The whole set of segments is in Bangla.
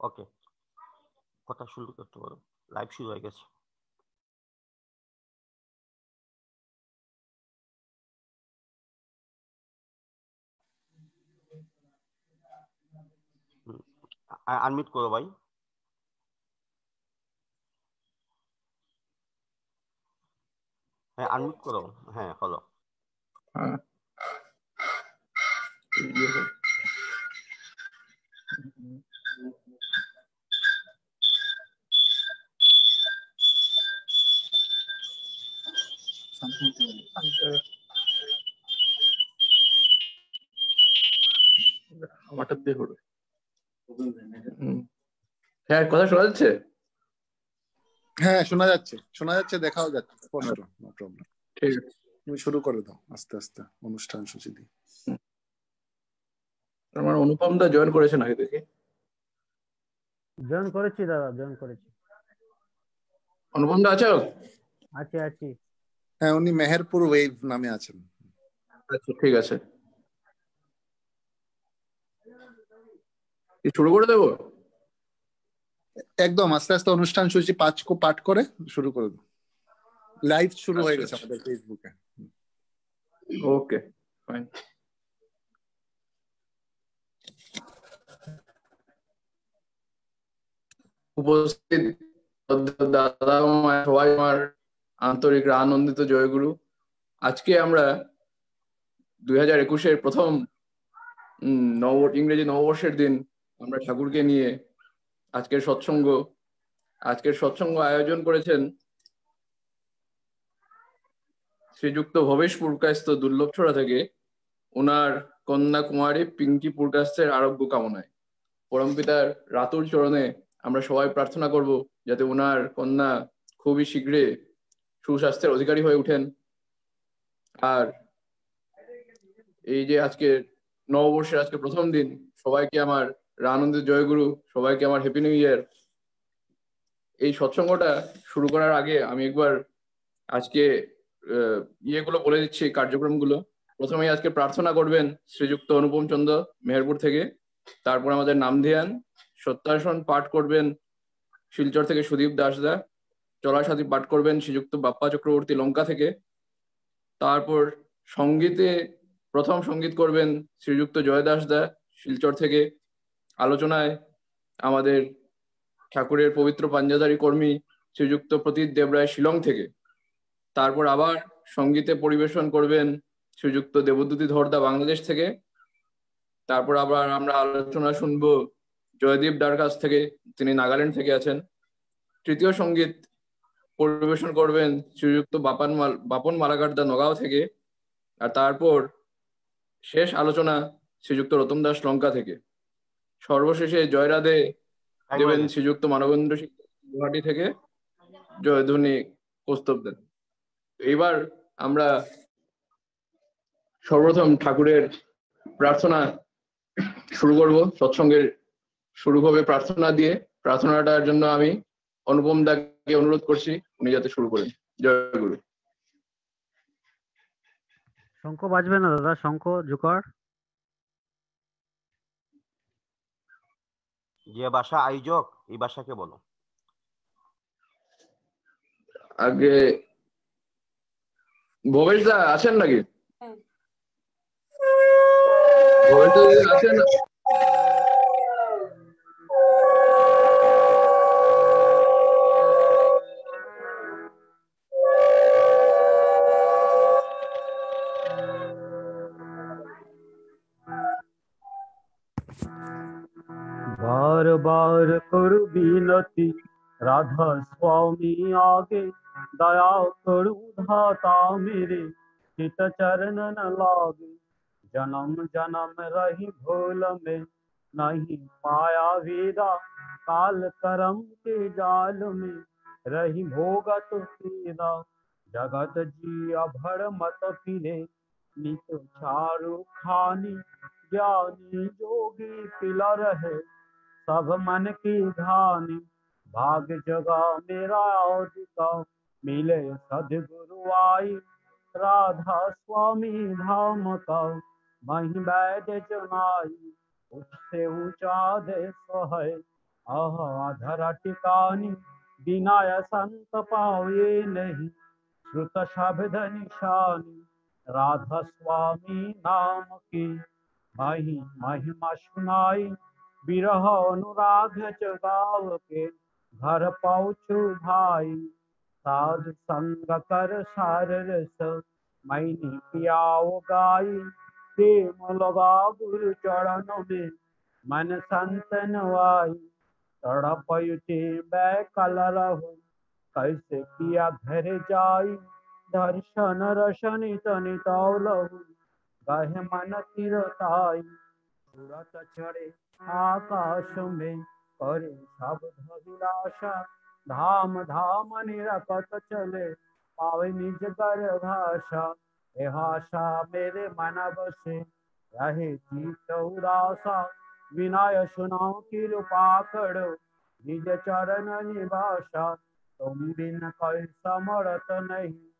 ওকে কথা শুরু করতে পারো? লাইভ শুরু হয়ে গেছে। আনমিট করো ভাই। হ্যাঁ আনমিট করো। হ্যাঁ হলো। হ্যাঁ। ইয়ে আমারটা দিয়ে করবে হ্যাঁ কথা শোনা যাচ্ছে? হ্যাঁ শোনা যাচ্ছে। শোনা যাচ্ছে দেখাও যাচ্ছে। স্পষ্ট নো প্রবলেম ঠিক আছে। তুমি শুরু করে দাও আস্তে আস্তে অনুষ্ঠান সূচি দিয়ে। আমার অনুপম দা জয়েন করেছেন আগে থেকে? জয়েন করেছি দাদা জয়েন করেছি। অনুপম দা আছো? আছি আছি। হ্যাঁ উনি মেহেরপুর ওয়েভ নামে আছেন। আচ্ছা ঠিক আছে। শুরু করে দেবো? একদম আস্তে আস্তে অনুষ্ঠান সূচি পাঁচ কো পাঠ করে শুরু করে দাও লাইভ শুরু হয়ে গেছে। আমাদের ফেসবুকে ওকে ফাইন উপস্থিত দাদা সবাই আমার আন্তরিক আনন্দিত জয়গুরু। আজকে আমরা দুই হাজার একুশের প্রথম নব, ইংরেজি নববর্ষের দিন আমরা ঠাকুরকে নিয়ে আজকের সৎসঙ্গ আজকের সৎসঙ্গ আয়োজন করেছেন শ্রীযুক্ত ভবেশ পুরকাস্ত দুর্লভছড়া থেকে ওনার কন্যা কুমারী পিঙ্কি পুরকাস্তের আরোগ্য কামনায়। পরমপিতার রাতুর চরণে আমরা সবাই প্রার্থনা করব যাতে ওনার কন্যা খুবই শীঘ্রে সুস্বাস্থ্যের অধিকারী হয়ে ওঠেন আর এই যে আজকে নববর্ষের আজকে প্রথম দিন, সবাইকে আমার আনন্দের জয়গুরু, সবাইকে আমার হ্যাপি নিউ ইয়ার এই সৎসঙ্গটা শুরু করার আগে আমি একবার আজকে ইয়েগুলো বলে দিচ্ছি, কার্যক্রমগুলো। প্রথমেই আজকে প্রার্থনা করবেন শ্রীযুক্ত অনুপম চন্দ্র মেহেরপুর থেকে। তারপর আমাদের নাম ধ্যান সত্যাসন পাঠ করবেন শিলচর থেকে সুদীপ দাসদা। চলাসাথী পাঠ করবেন শ্রীযুক্ত বাপ্পা চক্রবর্তী লঙ্কা থেকে। তারপর সঙ্গীতে প্রথম সংগীত করবেন শ্রীযুক্ত জয় দাসদা শিলচর থেকে। আলোচনায় আমাদের ঠাকুরের পবিত্র পাঞ্জাদারি কর্মী শ্রীযুক্ত প্রতীক দেবরায় শিলং থেকে। তারপর আবার সঙ্গীতে পরিবেশন করবেন শ্রীযুক্ত দেবদ্যুতি ধরদা বাংলাদেশ থেকে। তারপর আবার আমরা আলোচনা শুনব জয়দীপ দার কাছ থেকে, তিনি নাগাল্যান্ড থেকে আছেন। তৃতীয় সংগীত পরিবেশন করবেন শ্রীযুক্ত বাপান মাল বাপন মালাকারদা নগাঁও থেকে। আর তারপর শেষ আলোচনা শ্রীযুক্ত রতন দাস লঙ্কা থেকে। সর্বশেষে জয়রাধে দেবেন শ্রীযুক্ত মানবেন্দ্র সিং গুয়াহাটি থেকে। জয়ধ্বনি কৌস্তব দেন। এইবার আমরা সর্বপ্রথম ঠাকুরের প্রার্থনা শুরু করব। সৎসঙ্গের শুরু হবে প্রার্থনা দিয়ে। প্রার্থনাটার জন্য আমি অনুপম দাকে অনুরোধ করছি উনি যাতে শুরু করেন। জয় গুরু। শঙ্খ বাজবে না দাদা? শঙ্খ জোকার? যে ভাষা আয়োজক এই ভাষাকে বলো। আগে ভবেশ দা আছেন নাকি? ভবেশ দা আছেন? বার বার করু বিনতি রাধা স্বামী आगे दया करु धाता मेरे चित चरण न लागे जन्म जन्म रही भूल में नहीं पाया वीरा काल करम के जाल में रही भोगत सीधा जगत जी अभर मत फिरे नित चारु खानी ज्ञानी जोगी पिला रहे सब मन की धानी भाग जगा मेरा औदिका मिले सदगुरु आई। राधा स्वामी धाम का मही बैद जनाई उससे ऊँचा देश है। अह अधर टिकानी, बिना संत पावे नहीं। श्रुत शब्द निशानी, राधा स्वामी नाम की। मही महिमा सुनाई विरह अनुराग जगाव के घर पहुँचू भाई। साधु संग कर सार रस मैनी पियाओ गाई। प्रेम लगा गुरु चरण में, मन संतन वाई। तड़प युति बैकल रहो, कैसे किया घर जाई। दर्शन रशन तनित लहु, गह मन तिरताई सूरत चढ़े आकाश में करे शब्द विलासा धाम धाम निरपत चले, पावे निज कर भाषा यह आशा मेरे मन बसे रहे चित उदासा। विनय सुनाओ की रूपा करो, निज चरण निभाषा तुम बिन कोई समरत नहीं,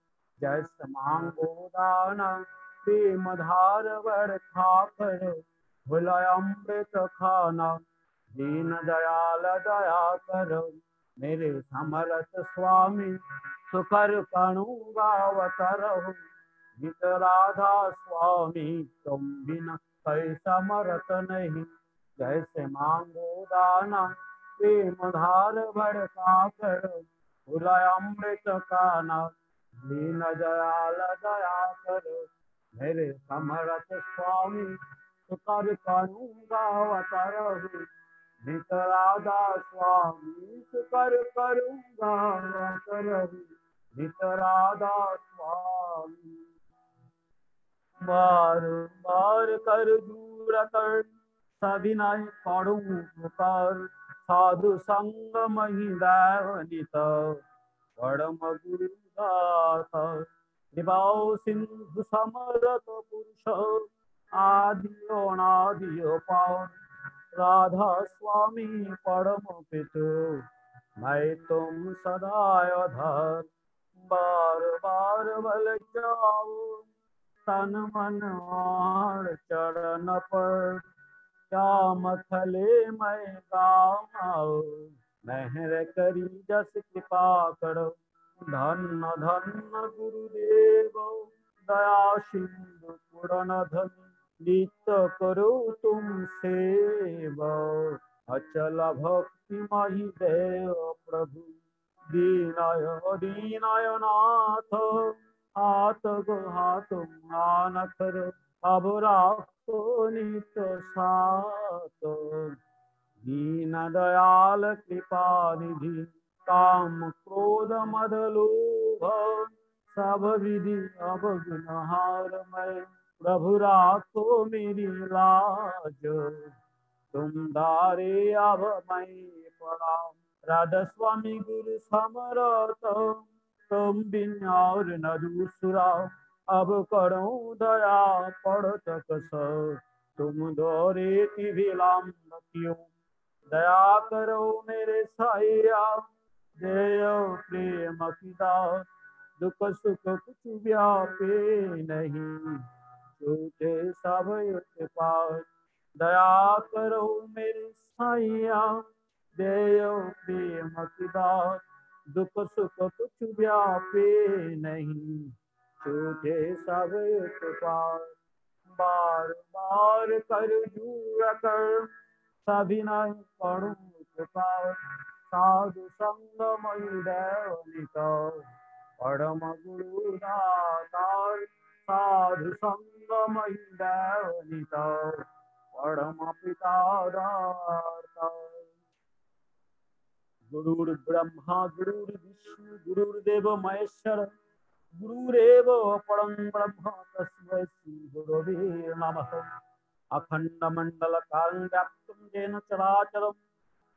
जस मांगो दाना प्रेम धार वर खा करो अमृत खाना दीन दयाल दया करो मेरे समरथ स्वामी, सुकर कणु गावत रहो गीत राधा स्वामी, तुम बिन कई समरथ नहीं। जैसे मांगो दाना, प्रेम धार भड़का करो भुलय अमृत काना दीन दयाल दया करो मेरे समरथ स्वामी कर करूँगा अतर नितराधा स्वामी कर करूँगा अतर नितराधा स्वामी बार कर दूर कर सविनय पड़ू कर साधु संग महिदावनित परम गुरुदास निभाओ सिंधु समरत पुरुष आदि अनादि पावन। राधा स्वामी परम पितु मैं तुम सदा धर बार बार बल जाओ, तन, मन, आड़, चरण पर। श्याम थले मैं गाओ मेहर करी, जस कृपा करो। धन धन, गुरुदेव, दया, सिंधु पुरन धनी। नित्य करो तुम सेवा। अचल भक्ति मही देव प्रभु। दीनाय दीनाय नाथ। हाथ गो, हाथ मान करो अब राखो नित साथ। दीन दयाल कृपा निधि। काम क्रोध मद लोभ। सब विधि अब गुनहार मैं। प्रभु राखो मेरी लाज। तुम दारे अब मैं पड़ा। राधा स्वामी गुरु समरत तुम बिन और न दूसरा। अब करो दया पड़ तक तुम दौरे विलम्ब क्यों? दया करो मेरे साया जय प्रेम दुख सुख कुछ व्यापे नहीं। झूठे सब उत्पाद दया करो मेरे साइया देयो पिता दुख सुख कुछ व्यापे नहीं, झूठे सब उत्पाद बार बार कर जूर कर सभी नहीं पढ़ू कृपा साधु संग मई देवनित परम गुरु दातार साधु संगम परम पिता साधुसङ्गमैलवनित परमपितादार्थ गुरुर्ब्रह्मा गुरुर्विष्णु गुरुर्देव महेश्वर गुरुरेव परम ब्रह्म तस्मै श्रीगुरवे नमः अखण्डमण्डलकालं व्याप्तं येन चराचरं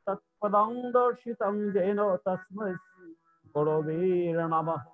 तत्पदं दर्शितं येन तस्मै श्रीगुरवे नमः।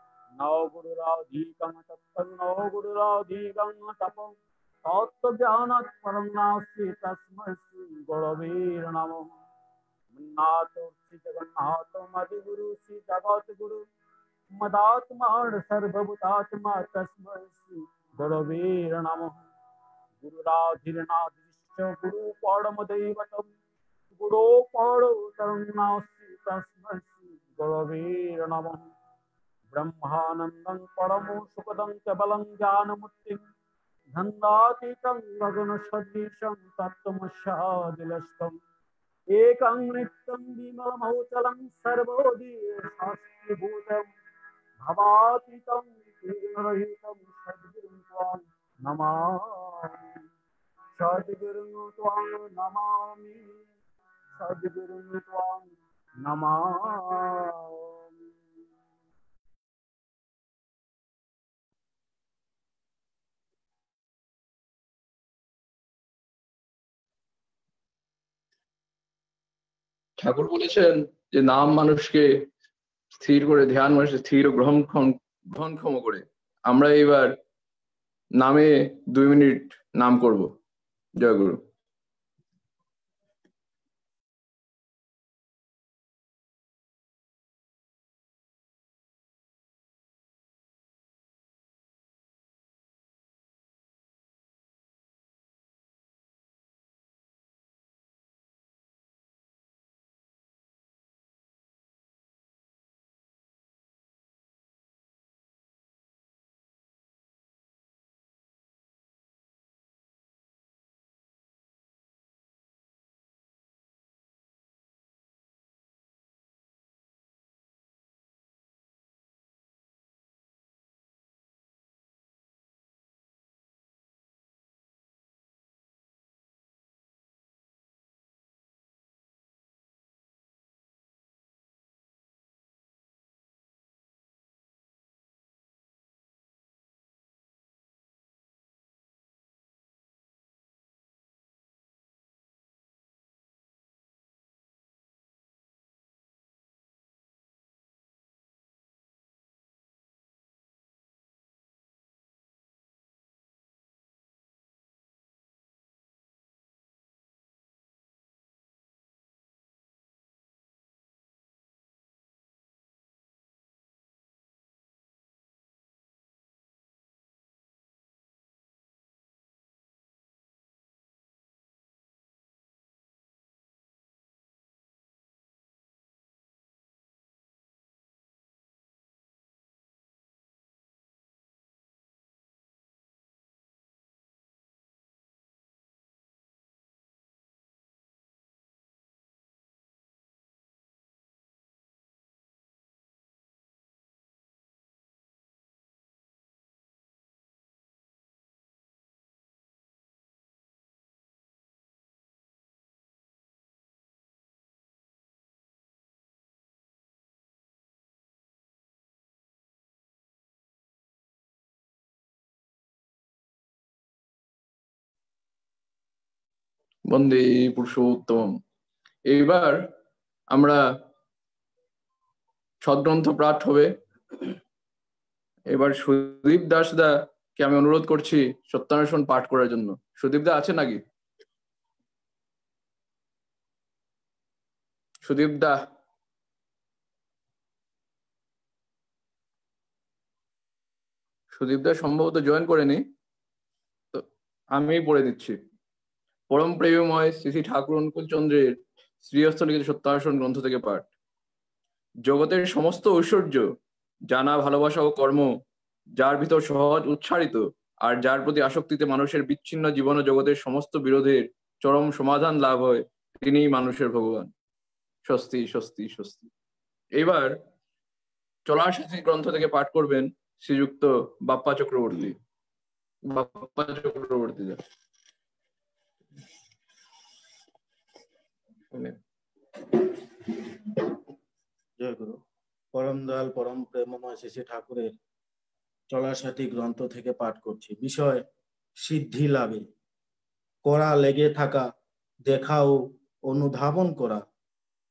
नव गुरुराधिकं तत्तं नव गुरुराधिकं तपं। तत्त्वज्ञानात् परं नास्ति, तस्मै श्रीगुरवे नमः। नाथ श्री जगन्नाथ मदिगुरु श्री जगद्गुरु मदात्मा सर्वभूतात्मा, तस्मै श्री गुरवे नमः। गुरुराधिरनादिश्च गुरु परमदैवतं गुरो परोतरं नास्ति, तस्मै श्री गुरवे नमः। ब्रह्मानन्दं परमो सुखदं केवलं ज्ञानमुक्तिं। धन्दातीतं गगनसदृशं तत्त्वमशादिलस्तम् एकं नित्यं विमलमौचलं सर्वोदीशास्त्रीभूतं भवातीतं रहितं सद्गुरुं त्वां नमामि। सद्गुरुं त्वां नमामि। सद्गुरुं त्वां नमामि। ঠাকুর বলেছেন যে নাম মানুষকে স্থির করে, ধ্যান মানুষকে স্থির ও গ্রহণ ক্ষম- গ্রহণক্ষম করে। আমরা এবার নামে দুই মিনিট নাম করব। জয় গুরু। বন্দে পুরুষোত্তম। এইবার আমরা সদগ্রন্থ পাঠ হবে। এবার সুদীপ দাস দা কে আমি অনুরোধ করছি সত্যান্বেষণ পাঠ করার জন্য। সুদীপ দা আছে নাকি? সুদীপ দা। সুদীপ দা সম্ভবত জয়েন করেনি। তো আমি পড়ে দিচ্ছি। পরম প্রেমময় শ্রী শ্রী ঠাকুর অনুকূল চন্দ্রের শ্রীহস্ত লিখিত সত্যাসন গ্রন্থ থেকে পাঠ। জগতের সমস্ত ঐশ্বর্য, জানা, ভালোবাসা ও কর্ম, যার ভিতর সহজ উচ্চারিত আর যার প্রতি আসক্তিতে মানুষের বিচ্ছিন্ন জীবন ও জগতের সমস্ত বিরোধের চরম সমাধান লাভ হয়, তিনিই মানুষের ভগবান। স্বস্তি স্বস্তি স্বস্তি। এবার সাথী গ্রন্থ থেকে পাঠ করবেন শ্রীযুক্ত বাপ্পা চক্রবর্তী। বাপ্পা চক্রবর্তী দা শুনে। জয় গুরু। পরম দয়াল, পরম প্রেমময় শ্রী ঠাকুরের চলার সাথী গ্রন্থ থেকে পাঠ করছি। বিষয়, সিদ্ধি লাভে। করা, লেগে থাকা দেখা ও অনুধাবন করা।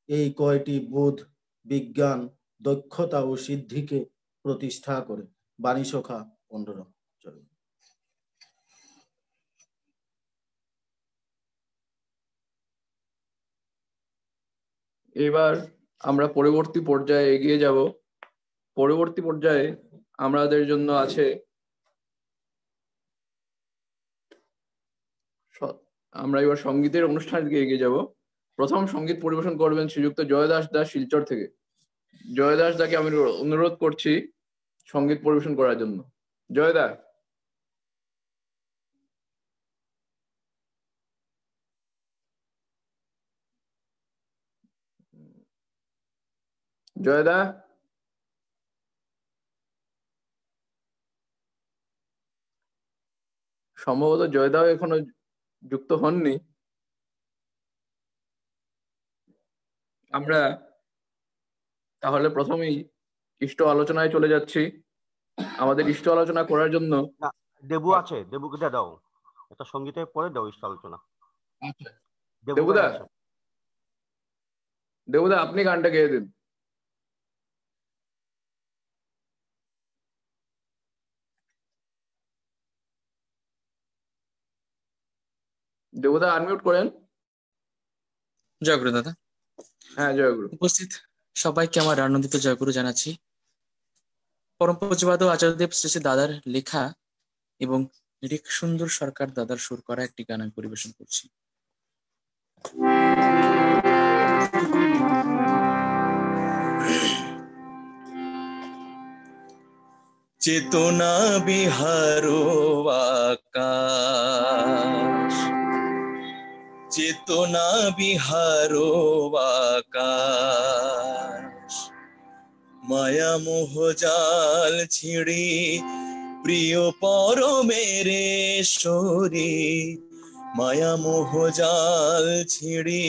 এই কয়টি বোধ, বিজ্ঞান, দক্ষতা ও সিদ্ধিকে প্রতিষ্ঠা করে। বাণীসখা পনেরো চলো এবার আমরা পরবর্তী পর্যায়ে এগিয়ে যাব। পরবর্তী পর্যায়ে আমাদের জন্য আছে আমরা এবার সঙ্গীতের অনুষ্ঠানের দিকে এগিয়ে যাব। প্রথম সংগীত পরিবেশন করবেন শ্রীযুক্ত জয়দাস দাস শিলচর থেকে। জয়দাস দাকে আমি অনুরোধ করছি সংগীত পরিবেশন করার জন্য। জয়দা। জয়দা সম্ভবত জয়দাও এখনও যুক্ত হননি। আমরা তাহলে প্রথমেই ইষ্ট আলোচনায় চলে যাচ্ছি। আমাদের ইষ্ট আলোচনা করার জন্য দেবু আছে। দেবুকে দাও। এটা সঙ্গীতের পরে দাও ইষ্ট আলোচনা। দেবু দেবুদা। দেবুদা আপনি গানটা গেয়ে দিন। দেবুদা আনমিউট করেন। জয়গুরু দাদা। হ্যাঁ জয়গুরু। উপস্থিত সবাইকে আমার আনন্দিত জয়গুরু জানাচ্ছি। পরম পূজ্যবাদ আচার্যদেব শ্রী শ্রী দাদার লেখা এবং রিক সুন্দর সরকার দাদার সুর করা একটি গান আমি পরিবেশন করছি। চেতনা বিহারো আকাশ। চেতনা বিহারো মায়া মোহ জাল ছিড়ি প্রিয় পরমেরে সরি মায়া মোহ জাল ছিড়ি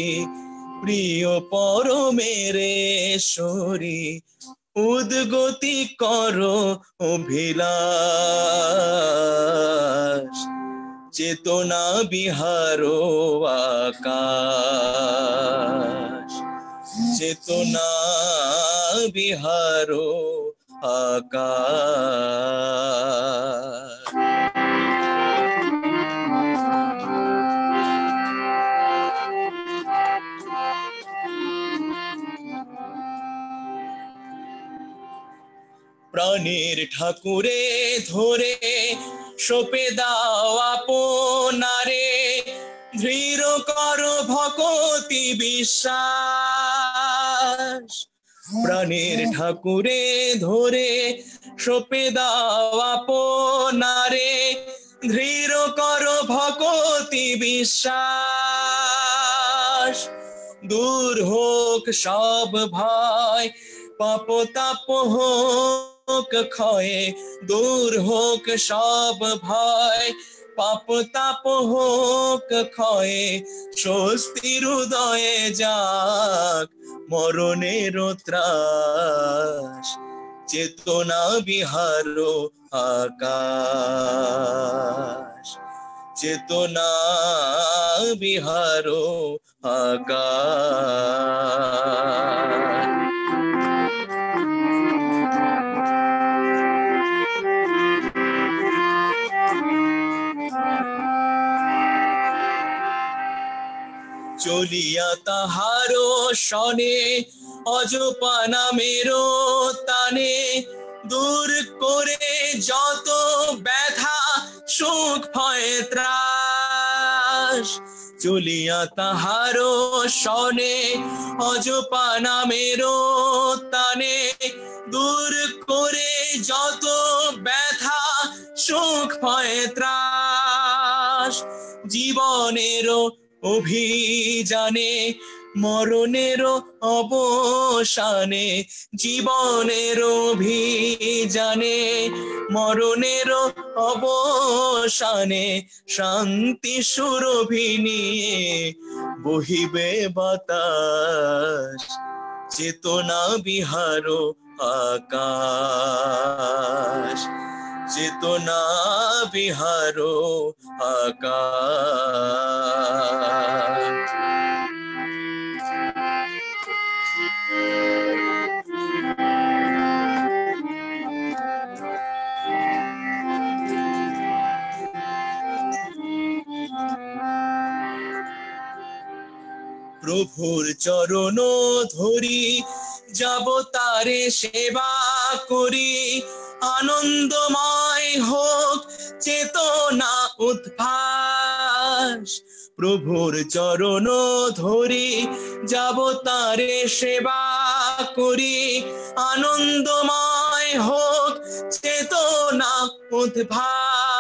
প্রিয় পরমেরে সরি উদ্গতি করো অভিলাষ চেতনা বিহারো আকাশ। চেতনা বিহারো আকাশ। প্রাণের ঠাকুরে ধরে সোপে দাও আপনারে দৃঢ় কর ভকতি বিশ্বাস। প্রাণের ঠাকুরে ধরে সোপে দাও আপনারে দৃঢ় কর ভকতি বিশ্বাস। দূর হোক সব ভয় পাপ তাপ হোক ক্ষয়ে, দূর হোক সব ভয়। পাপ তাপ হোক ক্ষয়ে স্বস্তির হৃদয়ে যাক মরণের ত্রাস। চেতনা বিহার আকাশ। চেতনা বিহার আকাশ। চলিয়া তাহারো সনে অজপা নামেরও তানে দূর করে যত ব্যথা, সুখ, ভয়, ত্রাস, চলিয়া তাহারো সনে অজপা নামের তানে দূর করে যত ব্যথা, সুখ, ভয়, ত্রাস জীবনেরও অভিযানে মরণের অবসানে, জীবনের অভিযানে মরণের অবসানে, শান্তি সুরভি নিয়ে বহিবে বাতাস, চেতনা বিহার আকাশ। চেতনা বিহার আকা প্রভুর চরণ ধরি যাব তারে সেবা করি। আনন্দময় হোক চেতনা উদ্ভাস। প্রভুর চরণ ধরি, যাব তারে সেবা করি। আনন্দময় হোক চেতনা উদ্ভাস।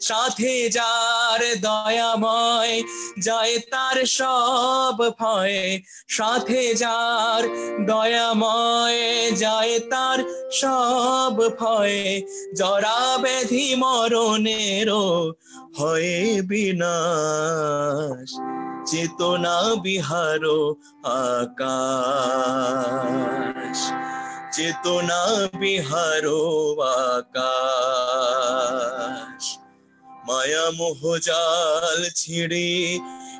সাথে যার দয়াময়, যায় তার সব ভয়। সাথে যার দয়াময়, যায় তার সব ভয়। জরা ব্যাধি মরণেরও হয় বিনাশ, চেতনা বিহার আকাশ। চেতনা বিহার আকাশ। মায়া মোহ জাল ছিড়ে,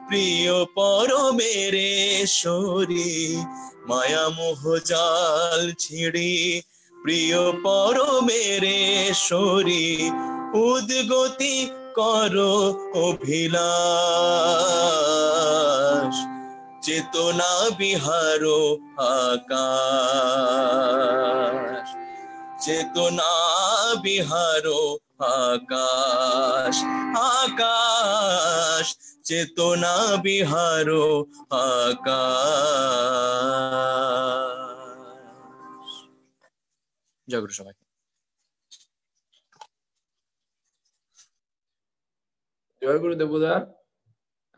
প্রিয় পরমেরে সরি। মায়া মোহ জাল ছিড়ে, প্রিয় পরমেরে সরি। উদ্গতি করো অভিলাষ, চেতনা বিহার আকাশ। চেতনা বিহার আকাশ আকাশ, চেতনা বিহার, আকাশ। জয়গুরু সবাই জয় গুরু দেবদা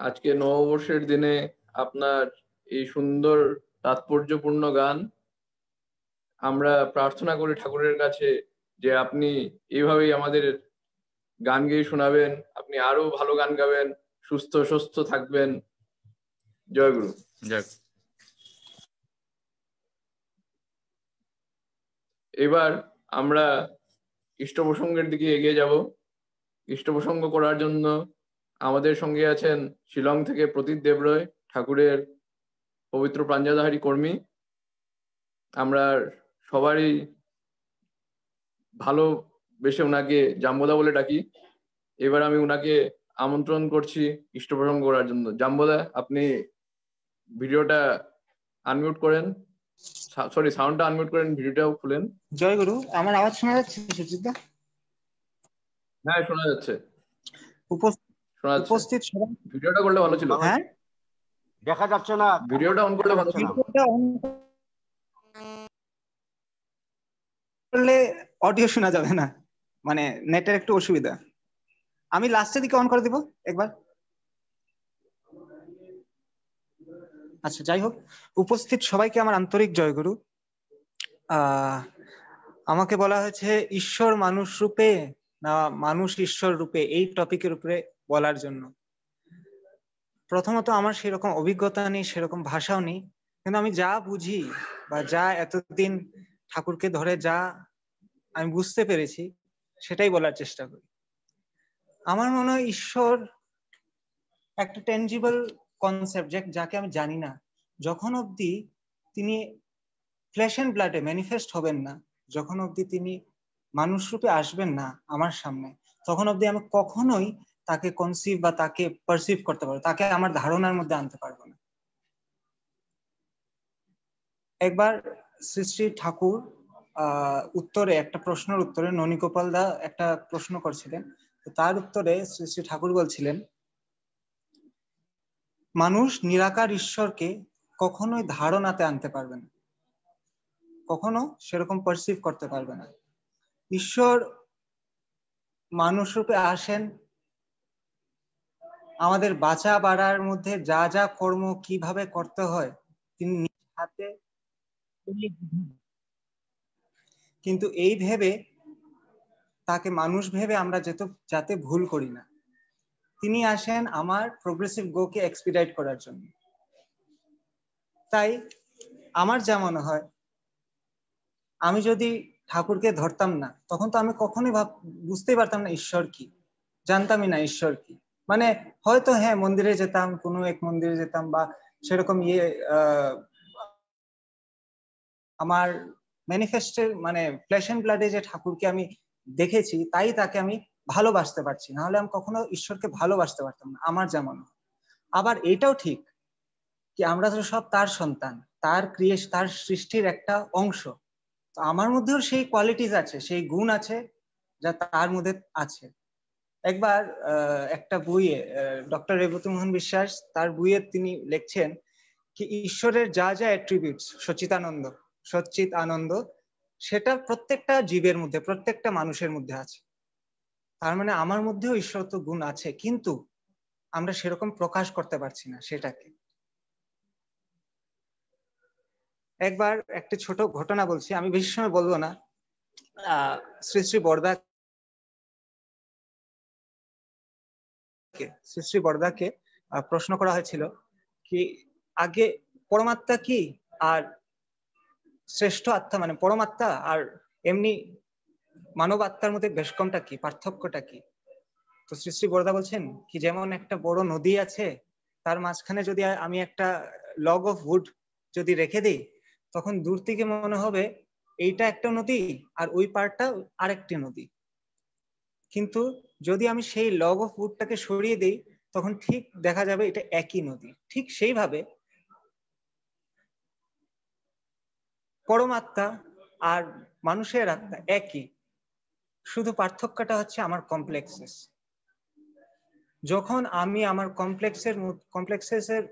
আজকে নববর্ষের দিনে আপনার এই সুন্দর তাৎপর্যপূর্ণ গান আমরা প্রার্থনা করি ঠাকুরের কাছে। যে আপনি এইভাবেই আমাদের গান গেয়ে শোনাবেন আপনি আরও ভালো গান গাবেন সুস্থ সুস্থ থাকবেন। জয় গুরু। জয় এবার আমরা ইষ্ট প্রসঙ্গের দিকে এগিয়ে যাব। ইষ্ট প্রসঙ্গ করার জন্য আমাদের সঙ্গে আছেন শিলং থেকে প্রতীক দেবরয় ঠাকুরের পবিত্র প্রাঞ্জাধারী কর্মী। আমরা সবারই ভালো বেশে ওনাকে জাম্বদা বলে ডাকি। এবার আমি ওনাকে আমন্ত্রণ করছি ইষ্ট প্রসঙ্গ করার জন্য। জাম্বদা আপনি ভিডিওটা আনমিউট করেন। সরি সাউন্ডটা আনমিউট করেন ভিডিওটাও খুলেন। জয় গুরু আমার আওয়াজ শোনা যাচ্ছে সুজিত দা হ্যাঁ শোনা যাচ্ছে। উপস্থিত ভিডিওটা করলে ভালো ছিল। হ্যাঁ। দেখা যাচ্ছে না। ভিডিওটা অন করলে ভালো ছিল। ভিডিওটা on করলে অডিও শোনা যাবে না। মানে নেটের একটু অসুবিধা। আমি লাস্টের দিকে অন করে দিব, একবার। আচ্ছা যাই হোক। উপস্থিত সবাইকে আমার আন্তরিক জয়গুরু। আমাকে বলা হয়েছে, ঈশ্বর মানুষ রূপে না মানুষ ঈশ্বর রূপে, এই টপিকের উপরে বলার জন্য। প্রথমত আমার সেরকম অভিজ্ঞতা নেই, সেরকম ভাষাও নেই। কিন্তু আমি যা বুঝি বা যা এতদিন ঠাকুরকে ধরে যা আমি বুঝতে পেরেছি, সেটাই বলার চেষ্টা করি। আমার মনে হয় ঈশ্বর একটা টেনজিবল কনসেপ্ট যাকে আমি জানি না। যখন অবধি তিনি ফ্ল্যাশ অ্যান্ড ব্লাডে ম্যানিফেস্ট হবেন না, যখন অবধি তিনি মানুষ রূপে আসবেন না আমার সামনে, তখন অবধি আমি কখনোই তাকে কনসিভ বা তাকে পারসিভ করতে পারব তাকে আমার ধারণার মধ্যে আনতে পারব না। একবার শ্রী শ্রী ঠাকুর উত্তরে একটা প্রশ্নের উত্তরে ননীগোপাল দা একটা প্রশ্ন করছিলেন। তার উত্তরে শ্রী শ্রী ঠাকুর বলছিলেন, মানুষ নিরাকার ঈশ্বরকে কখনোই ধারণাতে আনতে পারবে না। কখনো সেরকম পারসিভ করতে পারবে না। ঈশ্বর মানুষ রূপে আসেন। আমাদের বাঁচা বাড়ার মধ্যে যা যা কর্ম কীভাবে করতে হয়, তিনি হাতে কিন্তু এই ভেবে, তাকে মানুষ ভেবে আমরা যেতে, যাতে ভুল করি না। তিনি আসেন আমার প্রোগ্রেসিভ গোকে এক্সপিডাইট করার জন্য। তাই আমার যা মনে হয়, আমি যদি ঠাকুরকে ধরতাম না, তখন তো আমি কখনোই ভাব, বুঝতেই পারতাম না ঈশ্বর কি। জানতামই না ঈশ্বর কি। মানে হয়তো হ্যাঁ মন্দিরে যেতাম, কোনো এক মন্দিরে যেতাম বা সেরকম ইয়ে আমার ম্যানিফেস্টের মানে ফ্ল্যাশ অ্যান্ড ব্লাডে যে ঠাকুরকে আমি দেখেছি, তাই তাকে আমি ভালোবাসতে পারছি। না হলে আমি কখনো ঈশ্বরকে ভালোবাসতে পারতাম না, আমার যেমন আবার এটাও ঠিক কি আমরা তো সব তার সন্তান, তার ক্রিয়ে, তার সৃষ্টির একটা অংশ। তো আমার মধ্যেও সেই কোয়ালিটিস আছে, সেই গুণ আছে যা তার মধ্যে আছে। একবার একটা বইয়ে ডক্টর রেবতী মোহন বিশ্বাস তার বইয়ে তিনি লিখছেন কি, ঈশ্বরের যা যা অ্যাট্রিবিউটস সচিতানন্দ সচ্চিত আনন্দ সেটা প্রত্যেকটা জীবের মধ্যে প্রত্যেকটা মানুষের মধ্যে আছে। তার মানে আমার মধ্যেও ঈশ্বরত্ব গুণ আছে কিন্তু আমরা সেরকম প্রকাশ করতে পারছি না সেটাকে। একবার একটা ছোট ঘটনা বলছি আমি বেশি সময় বলব না। আহ, শ্রী শ্রী বরদা শ্রী শ্রী বরদাকে প্রশ্ন করা হয়েছিল কি আগে পরমাত্মা কি আর শ্রেষ্ঠ আত্মা মানে পরমাত্মা আর এমনি মানব আত্মার মধ্যে বেশকমটা কি? পার্থক্যটা কি? তো শ্রী শ্রী বরদা বলছেন কি যেমন একটা বড় নদী আছে, তার মাঝখানে যদি আমি একটা লগ অফ উড যদি রেখে দিই, তখন দূর থেকে মনে হবে এইটা একটা নদী আর ওই পারটা আরেকটি নদী। কিন্তু যদি আমি সেই লগ অফ উডটাকে সরিয়ে দিই, তখন ঠিক দেখা যাবে এটা একই নদী। ঠিক সেইভাবে পরমাত্মা আর মানুষের আত্মা একই। শুধু পার্থক্যটা হচ্ছে আমার কমপ্লেক্সেস যখন আমি আমার কমপ্লেক্সের কমপ্লেক্সেস এর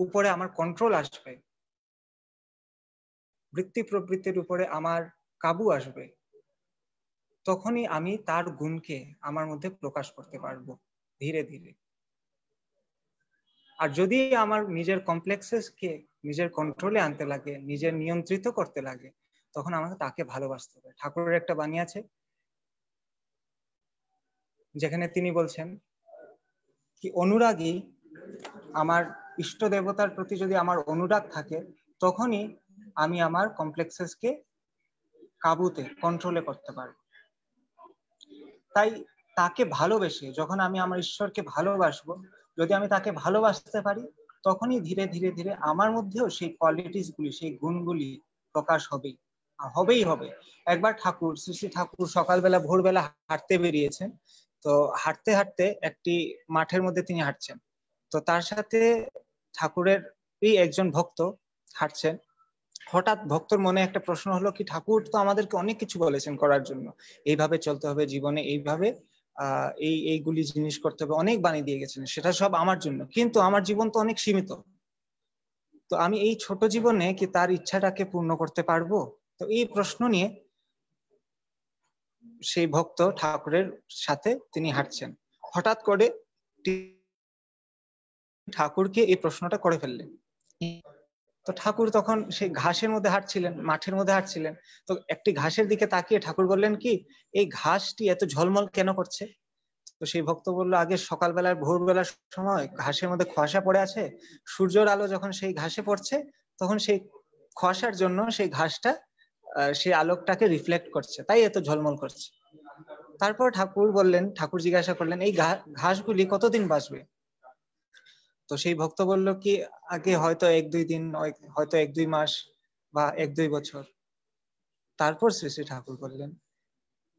উপরে আমার কন্ট্রোল আসবে, বৃত্তি প্রবৃত্তির উপরে আমার কাবু আসবে, তখনই আমি তার গুণকে আমার মধ্যে প্রকাশ করতে পারব ধীরে ধীরে। আর যদি আমার নিজের কমপ্লেক্সেস কে নিজের কন্ট্রোলে আনতে লাগে নিজের নিয়ন্ত্রিত করতে লাগে, তখন আমাকে তাকে ভালোবাসতে হবে। ঠাকুরের একটা বাণী আছে, যেখানে তিনি বলছেন কি, অনুরাগী আমার ইষ্ট দেবতার প্রতি যদি আমার অনুরাগ থাকে, তখনই আমি আমার কমপ্লেক্সেসকে কাবুতে কন্ট্রোলে করতে পারব। তাই তাকে ভালোবেসে, যখন আমি আমার ঈশ্বরকে ভালোবাসবো, যদি আমি তাকে ভালোবাসতে পারি তখনই ধীরে ধীরে ধীরে আমার মধ্যেও সেই কোয়ালিটিস গুলি, সেই গুণগুলি প্রকাশ হবেই। হবেই হবে। একবার ঠাকুর, শ্রী ঠাকুর সকালবেলা, ভোরবেলা হাঁটতে বেরিয়েছেন। তো হাঁটতে হাঁটতে একটি মাঠের মধ্যে তিনি হাঁটছেন। তো তার সাথে ঠাকুরের একজন ভক্ত হাঁটছেন। হঠাৎ ভক্তর মনে একটা প্রশ্ন হলো কি, ঠাকুর তো আমাদেরকে অনেক কিছু বলেছেন করার জন্য। এইভাবে চলতে হবে জীবনে, এইভাবে এই, এইগুলি জিনিস করতে হবে, অনেক বানিয়ে দিয়ে গেছেন সেটা সব আমার জন্য। কিন্তু আমার জীবন তো অনেক সীমিত। তো আমি এই ছোট জীবনে কি তার ইচ্ছাটাকে পূর্ণ করতে পারব? তো এই প্রশ্ন নিয়ে সেই ভক্ত ঠাকুরের সাথে তিনি হাঁটছেন। হঠাৎ করে ঠাকুরকে এই প্রশ্নটা করে ফেললেন। তো ঠাকুর তখন সেই ঘাসের মধ্যে হাঁটছিলেন, মাঠের মধ্যে হাঁটছিলেন। তো একটি ঘাসের দিকে তাকিয়ে ঠাকুর বললেন কি, এই ঘাসটি এত ঝলমল কেন করছে? তো সেই ভক্ত বলল, আগে সকালবেলার, ভোরবেলার সময় ঘাসের মধ্যে কুয়াশা পড়ে আছে। সূর্যের আলো যখন সেই ঘাসে পড়ছে, তখন সেই কুয়াশার জন্য সেই ঘাসটা সেই আলোকটাকে রিফ্লেক্ট করছে। তাই এত ঝলমল করছে। তারপর ঠাকুর বললেন, ঠাকুর জিজ্ঞাসা করলেন, এই ঘাসগুলি কতদিন বাঁচবে? সেই ভক্ত বলল কি, আগে হয়তো এক দুই দিন হয়তো এক দুই মাস বা এক দুই বছর। তারপর শ্রী শ্রী ঠাকুর বললেন,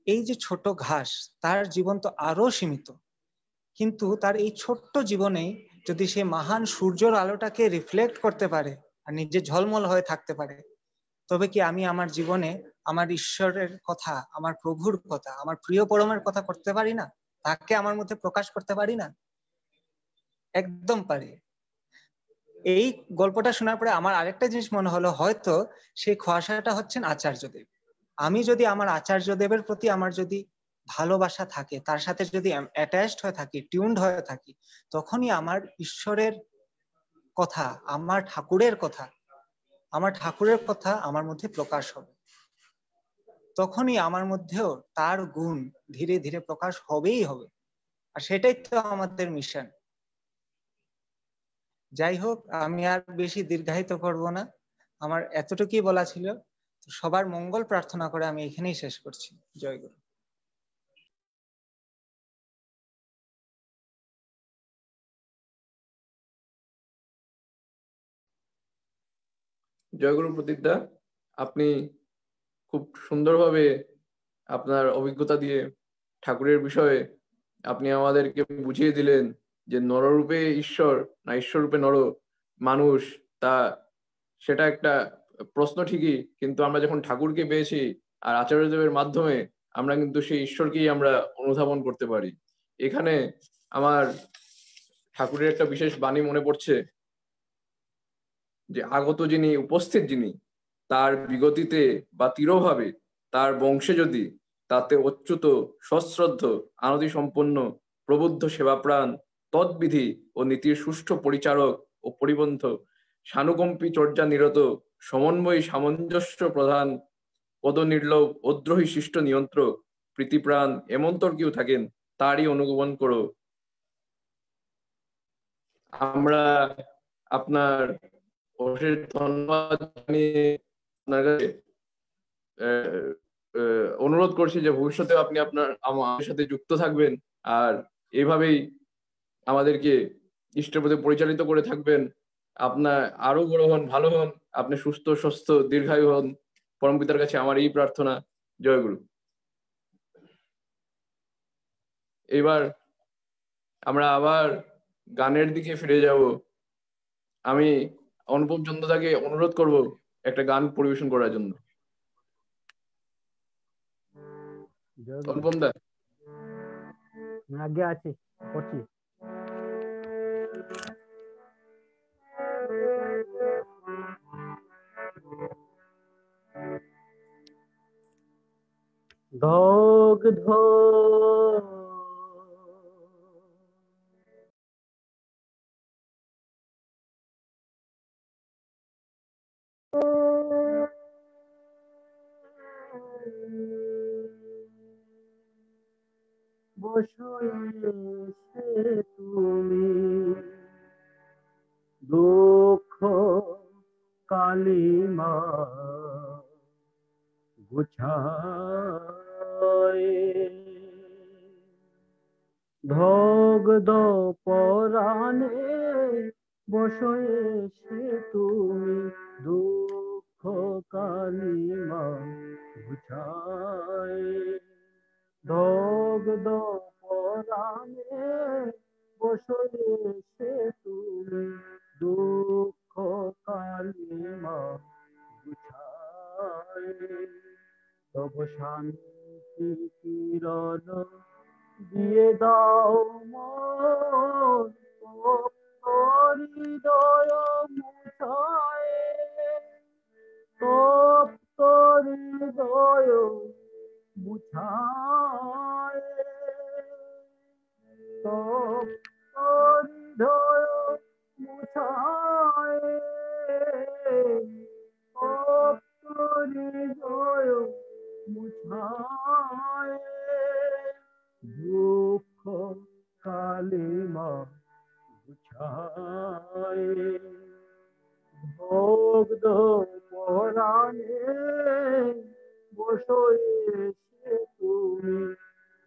এই যে ছোট ঘাস, তার জীবন তো আরও সীমিত। কিন্তু তার এই ছোট্ট জীবনেই যদি সে মহান সূর্যর আলোটাকে রিফ্লেক্ট করতে পারে আর নিজে ঝলমল হয়ে থাকতে পারে, তবে কি আমি আমার জীবনে আমার ঈশ্বরের কথা, আমার প্রভুর কথা, আমার প্রিয় পরমের কথা করতে পারি না? তাকে আমার মধ্যে প্রকাশ করতে পারি না? একদম পারি। এই গল্পটা শোনার পরে আমার আরেকটা জিনিস মনে হলো, হয়তো সেই খোয়াশাটা হচ্ছেন আচার্যদেব আমি যদি আমার আচার্যদেবের প্রতি আমার যদি ভালোবাসা থাকে, তার সাথে যদি অ্যাটাচড হয়ে থাকি টিউনড হয়ে থাকি, তখনই আমার ঈশ্বরের কথা, আমার ঠাকুরের কথা, আমার ঠাকুরের কথা আমার মধ্যে প্রকাশ হবে। তখনই আমার মধ্যেও তার গুণ ধীরে ধীরে প্রকাশ হবেই হবে। আর সেটাই তো আমাদের মিশন যাই হোক আমি আর বেশি দীর্ঘায়িত করব না। আমার এতটুকুই বলা ছিল। সবার মঙ্গল প্রার্থনা করে আমি এখানেই শেষ করছি। জয় গুরু। জয়গুরু প্রদীপদা আপনি খুব সুন্দরভাবে আপনার অভিজ্ঞতা দিয়ে ঠাকুরের বিষয়ে আপনি আমাদেরকে বুঝিয়ে দিলেন। যে নররূপে ঈশ্বর না ঈশ্বর রূপে নর মানুষ, তা সেটা একটা প্রশ্ন ঠিকই, কিন্তু আমরা যখন ঠাকুরকে পেয়েছি আর আচার্যদেবের মাধ্যমে, আমরা কিন্তু সেই ঈশ্বরকেই আমরা অনুধাবন করতে পারি। এখানে আমার ঠাকুরের একটা বিশেষ বাণী মনে পড়ছে যে, আগত যিনি, উপস্থিত যিনি, তার বিগতিতে বা তিরোভাবে তার বংশে যদি তাতে অচ্যুত সশ্রদ্ধ, আনতি সম্পন্ন, প্রবুদ্ধ সেবাপ্রাণ তৎবিধি ও নীতির সুষ্ঠু পরিচারক ও পরিবন্ধ সানুকম্পী চর্যা নিরত সমন্বয়ী সামঞ্জস্য প্রধান পদনির্লোভ অদ্রোহী শিষ্ট নিয়ন্ত্রক প্রীতিপ্রাণ এমন্তর কেউ থাকেন, তারই অনুগমন করো। আমরা আপনার অশেষ ধন্যবাদ জানিয়ে আপনার কাছে অনুরোধ করছি যে ভবিষ্যতে আপনি আপনার আমার সাথে যুক্ত থাকবেন। আর এইভাবেই আমাদেরকে ইষ্টের প্রতি পরিচালিত করে থাকবেন। আপনার আরও বড় হন ভালো হন আপনি সুস্থ সুস্থ দীর্ঘায়ু হন। পরম পিতার কাছে আমার এই প্রার্থনা। জয় গুরু। এবার আমরা আবার গানের দিকে ফিরে যাব। আমি অনুপম চন্দ্রদাকে অনুরোধ করব একটা গান পরিবেশন করার জন্য। অনুপম দা। আগে আছি করছি। দগ্ধ বসে তুমি। দুঃখ কালিমা গুছায় ধগদ পরাণে বসে সে তুমি দুঃখ কালিমা গুছায় দগ্ধ পরাণে বসে সে তুমি দুঃখ কালিমা গুছায় তব শান্তি কিরণ দিয়ে দাও মন হৃদয় মুছায় তপ্ত হৃদয় মুছায় তপ্ত হৃদয় মুছায় তপ্ত হৃদয় মুছায় দুঃখ কালিমা গুছায় ভগ্ধ পরাণে বসে তুমি।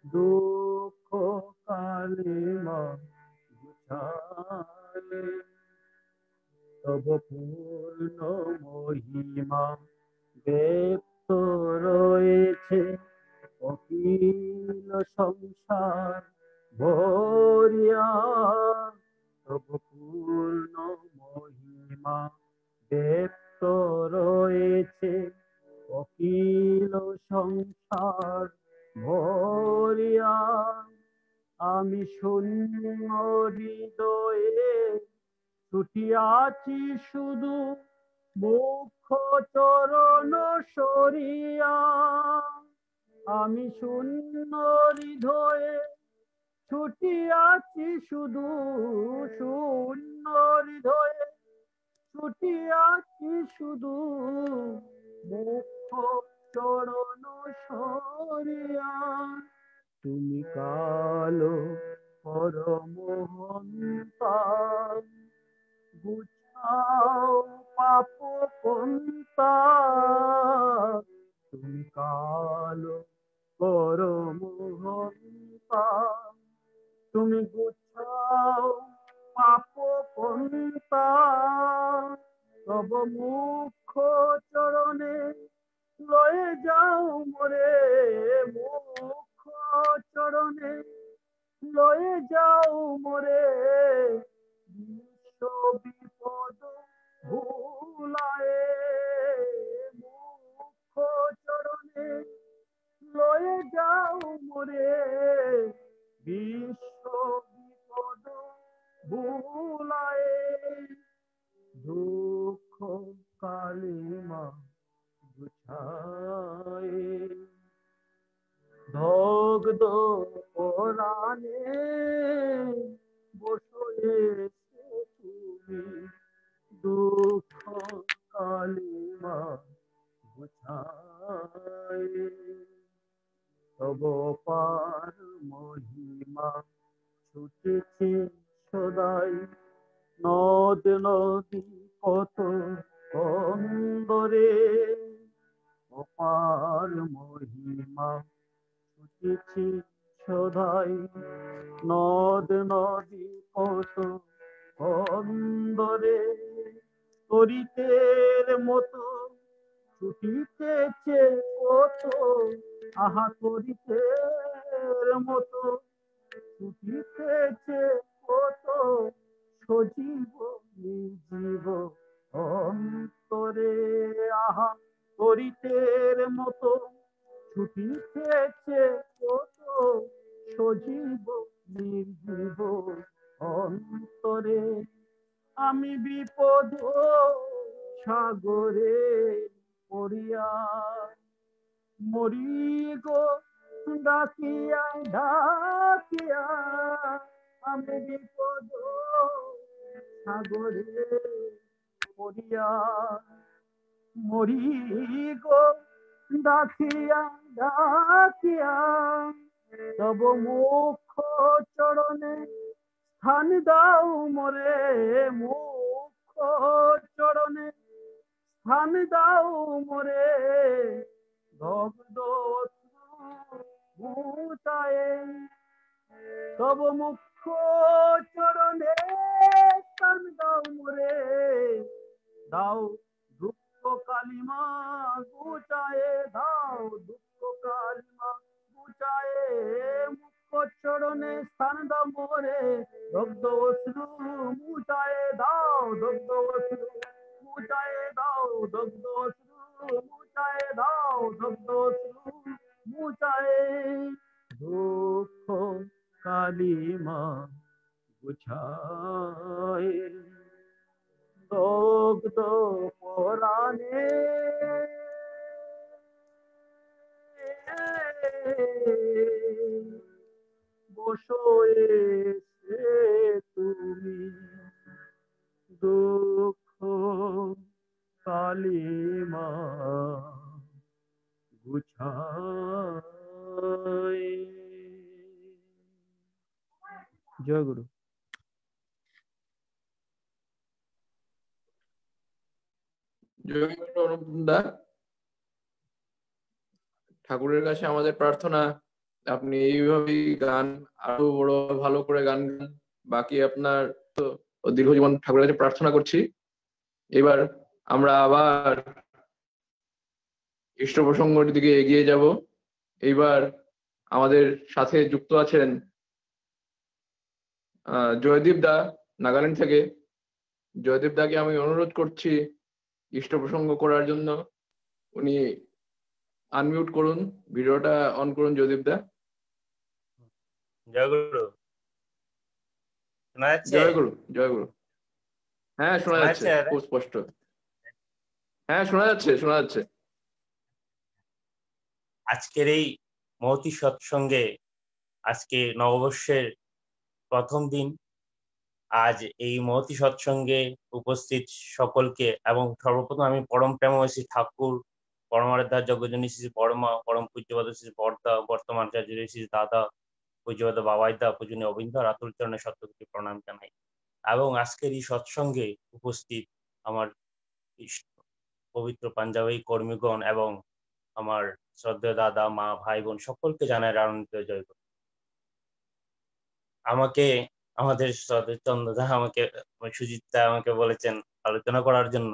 দুঃখ কালিমা গুছায় তব পূর্ণ মহিমা ব্যক্ত রয়েছে। অখিল সংসার ভরিয়া, তব পূর্ণ মহিমা ব্যক্ত রয়েছে। অখিল সংসার ভরিয়া, আমি শূন্য হৃদয়ে ছুটিয়াছি শুধু মুখ চরণ সরিয়া। আমি শূন্য হৃদয়ে ছুটিয়াছি শুধু শূন্য হৃদয়ে ছুটিয়াছি শুধু চরণ সরিয়া। তুমি কালো পরমহন্তা বুঝাও পাপ পন্তা তুমি কালো পরমহন্তা তুমি গুছাও পাপ তব মুখ চরণে লয়ে যাও মোরে মুখ চরণে লয়ে যাও মোরে। বিশ্ব বিপদ ভুলায়ে মুখ লয়ে যাও মোরে। বিশ্ব বিপদ ভুলায়ে। দুঃখ কালিমা গুছায়ে। দগ্ধ পরাণে বসে তুমি। দুঃখ কালিমা গুছায়ে। তব পার মহিমা ছুটেছে সদাই। নদ, নদী কত অন্দরে অপার মহিমা ছুটেছে সদাই। নদ, নদী কত অন্দরে তরিতের মতো ছুটিতেছে কত আহা তরিতের মতো। ছুটিতেছে কত সজীব নির্জীব অন্তরে আহা তরিতের মতো। ছুটিতেছে কত সজীব নির্জীব অন্তরে। আমি বিপদ সাগরে পড়িয়া মরি গো ডাকিয়া ডাকিয়া, আমি বিপদ সাগরে পড়িয়া মরি গো ডাকিয়া ডাকিয়া, তব মুখ চরণে স্থান দাও মোরে, মুখ চরণে স্থান দাও মোরে। দগ্ধ ভূতায়ে। তব মুখ চরণে স্থান দাও মোরে। দাও দুঃখ কালিমা গুচায়ে দাও দুঃখ কালিমা গুচায়ে মুখ চরণে স্থান দাও মোরে। দগ্ধ অশ্রু মুচায়ে দাও দগ্ধ অশ্রু মুচায়ে দাও দগ্ধ অশ্রু মুচায়ে দাও দগ্ধ অশ্রু মুচায়ে দুঃখ কালিমা গুছায়ে দগ্ধ পরাণে বসয়ে সে তুমি দুঃখ কালিমা গুছায় জয় জয় গুরু ঠাকুরের কাছে আমাদের প্রার্থনা, আপনি এইভাবেই গান, আরও বড় ভালো করে গান বাকি আপনার দীর্ঘ জীবন ঠাকুরের কাছে প্রার্থনা করছি। এবার আমরা আবার ইষ্ট প্রসঙ্গের দিকে এগিয়ে যাব। এইবার আমাদের সাথে যুক্ত আছেন জয়দীপ দা নাগাল্যান্ড থেকে। জয়দীপ দাকে আমি অনুরোধ করছি ইষ্ট প্রসঙ্গ করার জন্য। উনি আনমিউট করুন ভিডিওটা অন করুন জয়দীপ দা। জয় গুরু জয় গুরু জয় গুরু হ্যাঁ শোনা যাচ্ছে? খুব স্পষ্ট। হ্যাঁ শোনা যাচ্ছে শোনা যাচ্ছে। আজকের এই মহতি সৎসঙ্গে আজকে নববর্ষের প্রথম দিন আজ এই মহতি সৎসঙ্গে উপস্থিত সকলকে এবং সর্বপ্রথম আমি পরম প্রেমবাসী ঠাকুর পরমারাধ্যা যজ্ঞজনী শ্রী পরমা পরম পূজ্যপাদ শ্রী বর্দা বর্তমান শ্রী দাদা পূজ্যপাদ বাবাইদা পূজনীয় অবিন্দ রাতুল চরণের সত্যকে প্রণাম জানাই। এবং আজকের এই সৎসঙ্গে উপস্থিত আমার পবিত্র পাঞ্জাবি কর্মীগণ এবং আমার শ্রদ্ধেয় দাদা, মা, ভাই, বোন সকলকে জানাই আনন্দিত জয়। আমাকে, আমাদের চন্দ্রদা আমাকে, সুজিত আমাকে বলেছেন আলোচনা করার জন্য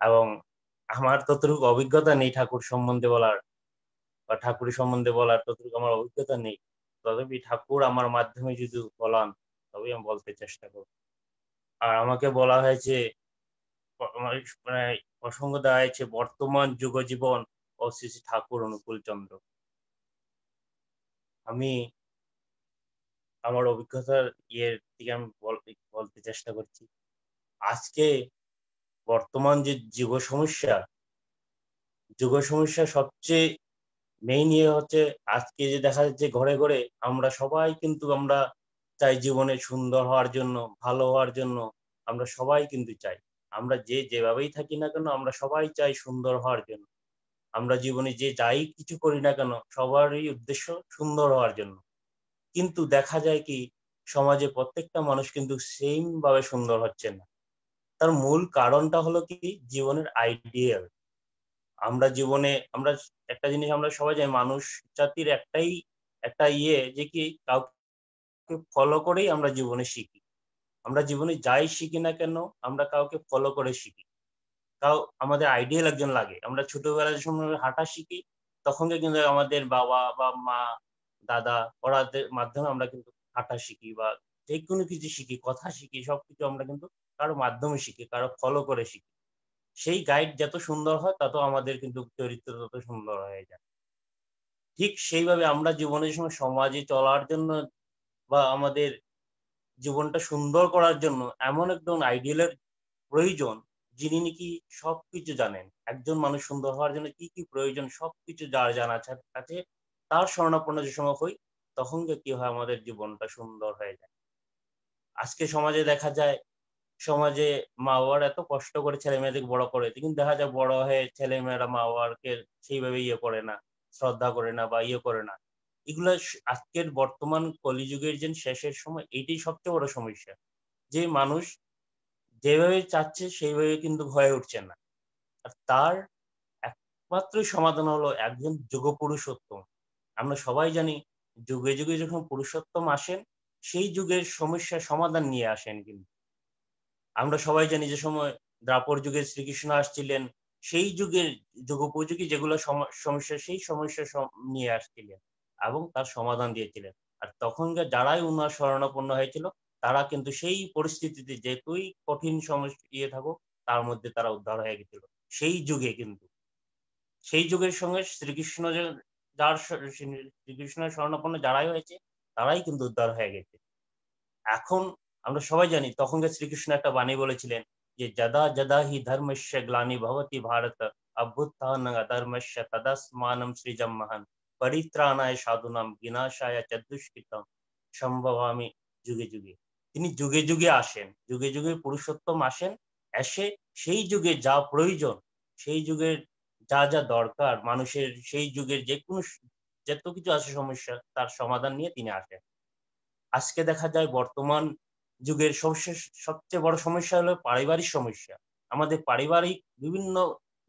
এবং আমার ততটুকু অভিজ্ঞতা নেই ঠাকুর সম্বন্ধে বলার বা ঠাকুরের সম্বন্ধে বলার ততটুকু আমার অভিজ্ঞতা নেই তথাপি ঠাকুর আমার মাধ্যমে যদি বলান তবেই আমি বলতে চেষ্টা করব। আর আমাকে বলা হয়েছে মানে প্রসঙ্গ দেওয়া হয়েছে, বর্তমান যুগ জীবন ও শ্রী শ্রী ঠাকুর অনুকূল চন্দ্র। আমি আমার অভিজ্ঞতার ইয়ের দিকে আমি বলতে চেষ্টা করছি। আজকে বর্তমান যে যুগ সমস্যা যুগ সমস্যা সবচেয়ে মেইন ইয়ে হচ্ছে, আজকে যে দেখা যাচ্ছে ঘরে ঘরে আমরা সবাই কিন্তু আমরা চাই জীবনে সুন্দর হওয়ার জন্য, ভালো হওয়ার জন্য আমরা সবাই কিন্তু চাই। আমরা যে যেভাবেই থাকি না কেন, আমরা সবাই চাই সুন্দর হওয়ার জন্য। আমরা জীবনে যে যাই কিছু করি না কেন, সবারই উদ্দেশ্য সুন্দর হওয়ার জন্য। কিন্তু দেখা যায় কি, সমাজে প্রত্যেকটা মানুষ কিন্তু সেম ভাবে সুন্দর হচ্ছে না। তার মূল কারণটা হলো কি, জীবনের আইডিয়াল। আমরা জীবনে, আমরা একটা জিনিস আমরা সবাই জানি, মানুষ জাতির একটাই, একটা ইয়ে যে কি, কাউকে ফলো করেই আমরা জীবনে শিখি। আমরা জীবনে যাই শিখি না কেন, আমরা কাউকে ফলো করে শিখি। কাউ, আমাদের আইডিয়াল একজন লাগে। আমরা ছোটবেলায় সময় হাঁটা শিখি তখন কিন্তু আমাদের বাবা বা মা, দাদা ওরাদের মাধ্যমে আমরা কিন্তু হাঁটা শিখি বা যে কোনো কিছু শিখি, কথা শিখি, সবকিছু আমরা কিন্তু কারও মাধ্যমে শিখি, কারও ফলো করে শিখি। সেই গাইড যত সুন্দর হয়, তত আমাদের কিন্তু চরিত্র তত সুন্দর হয়ে যায়। ঠিক সেইভাবে আমরা জীবনের সময় সমাজে চলার জন্য বা আমাদের জীবনটা সুন্দর করার জন্য এমন একজন আইডিয়ালের প্রয়োজন যিনি নাকি সবকিছু জানেন। একজন মানুষ সুন্দর হওয়ার জন্য কি কি প্রয়োজন সবকিছু যার জানা আছে- তার স্মরণাপন্ন যে সময় হই, তখন কি হয় আমাদের জীবনটা সুন্দর হয়ে যায়। আজকে সমাজে দেখা যায়, সমাজে মা বাবার এত কষ্ট করে ছেলে মেয়েদের বড় করে, কিন্তু দেখা যায় বড় হয়ে ছেলে মেয়েরা মা বাবাকে সেইভাবে ইয়ে করে না, শ্রদ্ধা করে না বা ইয়ে করে না। এগুলো আজকের বর্তমান কলিযুগের যে শেষের সময় এটাই সবচেয়ে বড় সমস্যা। যে মানুষ যেভাবে চাচ্ছে, সেইভাবে কিন্তু হয়ে উঠছে না। আর তার একমাত্র সমাধান হলো একজন যুগ পুরুষোত্তম আমরা সবাই জানি, যুগে যুগে যখন পুরুষোত্তম আসেন, সেই যুগের সমস্যার সমাধান নিয়ে আসেন কিন্তু। আমরা সবাই জানি যে সময় দ্রাপর যুগে শ্রীকৃষ্ণ আসছিলেন, সেই যুগের যুগোপযোগী যেগুলো সম- সমস্যা, সেই সমস্যা সম- নিয়ে আসছিলেন। এবং তার সমাধান দিয়েছিলেন। আর তখনকার যারাই উনার শরণাপন্ন হয়েছিল, তারা কিন্তু সেই পরিস্থিতিতে যেতুই কঠিন ইয়ে থাকুক, তার মধ্যে তারা উদ্ধার হয়ে গেছিল। সেই যুগে কিন্তু। সেই যুগের সঙ্গে শ্রীকৃষ্ণ যার শ্রীকৃষ্ণের শরণাপন্ন যারাই হয়েছে, তারাই কিন্তু উদ্ধার হয়ে গেছে। এখন আমরা সবাই জানি, তখনকার শ্রীকৃষ্ণ একটা বাণী বলেছিলেন যে, যদা যদা হি ধর্মস্য গ্লানি ভবতি ভারত অভ্যুত্থান অধর্মস্য তদস্মানম সৃজম মহান। পরিত্রাণায় সাধুনাম বিনাশায় চ দুষ্কৃতম সম্ভবামি যুগে যুগে। তিনি যুগে যুগে আসেন, যুগে যুগে পুরুষোত্তম আসেন, এসে সেই যুগে যা প্রয়োজন, সেই যুগের যা যা দরকার, মানুষের সেই যুগের যে কোনো যত কিছু আছে সমস্যা, তার সমাধান নিয়ে তিনি আসেন। আজকে দেখা যায় বর্তমান যুগের সবচেয়ে বড় সমস্যা হলো পারিবারিক সমস্যা। আমাদের পারিবারিক বিভিন্ন,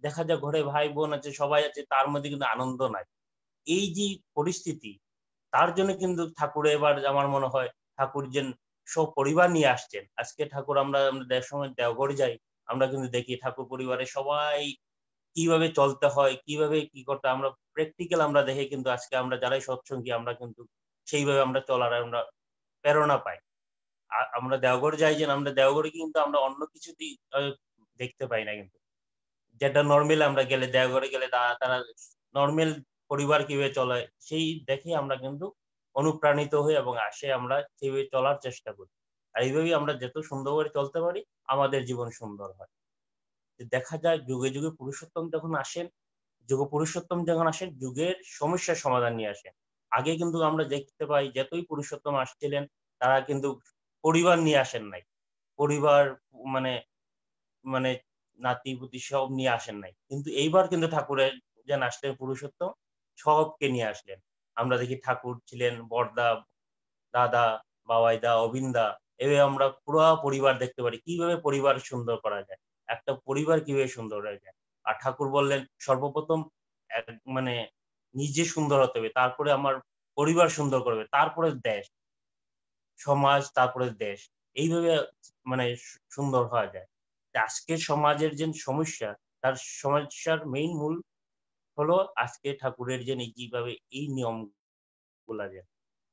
দেখা যায় ঘরে ভাই বোন আছে, সবাই আছে, তার মধ্যে কিন্তু আনন্দ নাই। এই যে পরিস্থিতি, তার জন্য কিন্তু ঠাকুর এবার আমার মনে হয় ঠাকুর যে সব পরিবার নিয়ে আসছেন। আজকে ঠাকুর আমরা আমরা সময় দেওঘর যাই, আমরা কিন্তু দেখি ঠাকুর পরিবারে সবাই কীভাবে চলতে হয়, কীভাবে কি করতে আমরা প্র্যাকটিক্যাল আমরা দেখে কিন্তু আজকে আমরা যারাই সৎসঙ্গী, আমরা কিন্তু সেইভাবে আমরা চলার আমরা প্রেরণা পাই। আমরা দেওঘর যাই যে আমরা দেওঘরে কিন্তু আমরা অন্য কিছু দেখতে পাই না কিন্তু। যেটা নর্মাল আমরা গেলে দেওঘরে গেলে তারা নর্মাল পরিবার কীভাবে চলে সেই দেখে আমরা কিন্তু অনুপ্রাণিত হই এবং আসে আমরা সেইভাবে চলার চেষ্টা করি। আর এইভাবেই আমরা যত সুন্দর করে চলতে পারি, আমাদের জীবন সুন্দর হয়। দেখা যায় যুগে যুগে পুরুষোত্তম যখন আসেন, যুগ পুরুষোত্তম যখন আসেন, যুগের সমস্যার সমাধান নিয়ে আসেন। আগে কিন্তু আমরা দেখতে পাই, যতই পুরুষোত্তম আসছিলেন, তারা কিন্তু পরিবার নিয়ে আসেন নাই। পরিবার মানে মানে নাতি পুতি সব নিয়ে আসেন নাই। কিন্তু এইবার কিন্তু ঠাকুরের যেন আসলেন পুরুষোত্তম সবকে নিয়ে আসলেন। আমরা দেখি ঠাকুর ছিলেন বর্দা দাদা, বাবাইদা, অবিন্দা। এভাবে আমরা পুরো পরিবার দেখতে পারি। কীভাবে পরিবার সুন্দর করা যায়? একটা পরিবার কীভাবে সুন্দর হয়ে যায়? আর ঠাকুর বললেন, সর্বপ্রথম মানে নিজে সুন্দর হতে হবে, তারপরে আমার পরিবার সুন্দর করবে, তারপরে দেশ। সমাজ, তারপরে দেশ। এইভাবে মানে সুন্দর হওয়া যায়। আজকের সমাজের যে সমস্যা, তার সমস্যার মেইন মূল হলো আজকে ঠাকুরের যে যেভাবে এই নিয়মগুলা যে,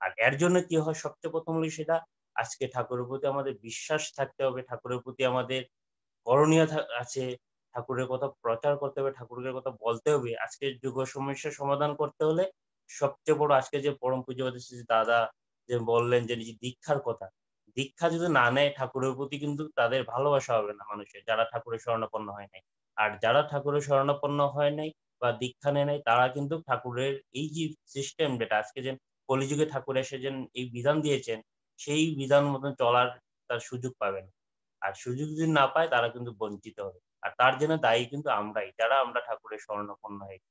আর এর জন্য কি হয় সবচেয়ে প্রথম হলো সেটা আজকে ঠাকুরের প্রতি আমাদের বিশ্বাস থাকতে হবে, ঠাকুরের প্রতি আমাদের করণীয় আছে, ঠাকুরের কথা প্রচার করতে হবে ঠাকুরের কথা বলতে হবে। আজকের যুগ সমস্যার সমাধান করতে হলে সবচেয়ে বড় আজকে যে পরম পুজোবাদী দাদা যে বললেন যে দীক্ষার কথা, দীক্ষা যদি না নেয় ঠাকুরের প্রতি কিন্তু তাদের ভালোবাসা হবে না মানুষের, যারা ঠাকুরের শরণাপন্ন হয় নাই। আর যারা ঠাকুরের শরণাপন্ন হয় নাই বা দীক্ষা নেয় নাই, তারা কিন্তু ঠাকুরের এই যে সিস্টেম যেটা আজকে যে কলিযুগে ঠাকুর এসে যে এই বিধান দিয়েছেন, সেই বিধান মতন চলার তার সুযোগ পাবে না আর সুযোগ যদি না পায়, তারা কিন্তু বঞ্চিত হবে। আর তার জন্য দায়ী কিন্তু আমরাই, যারা আমরা ঠাকুরের শরণাপন্ন হয়েছি।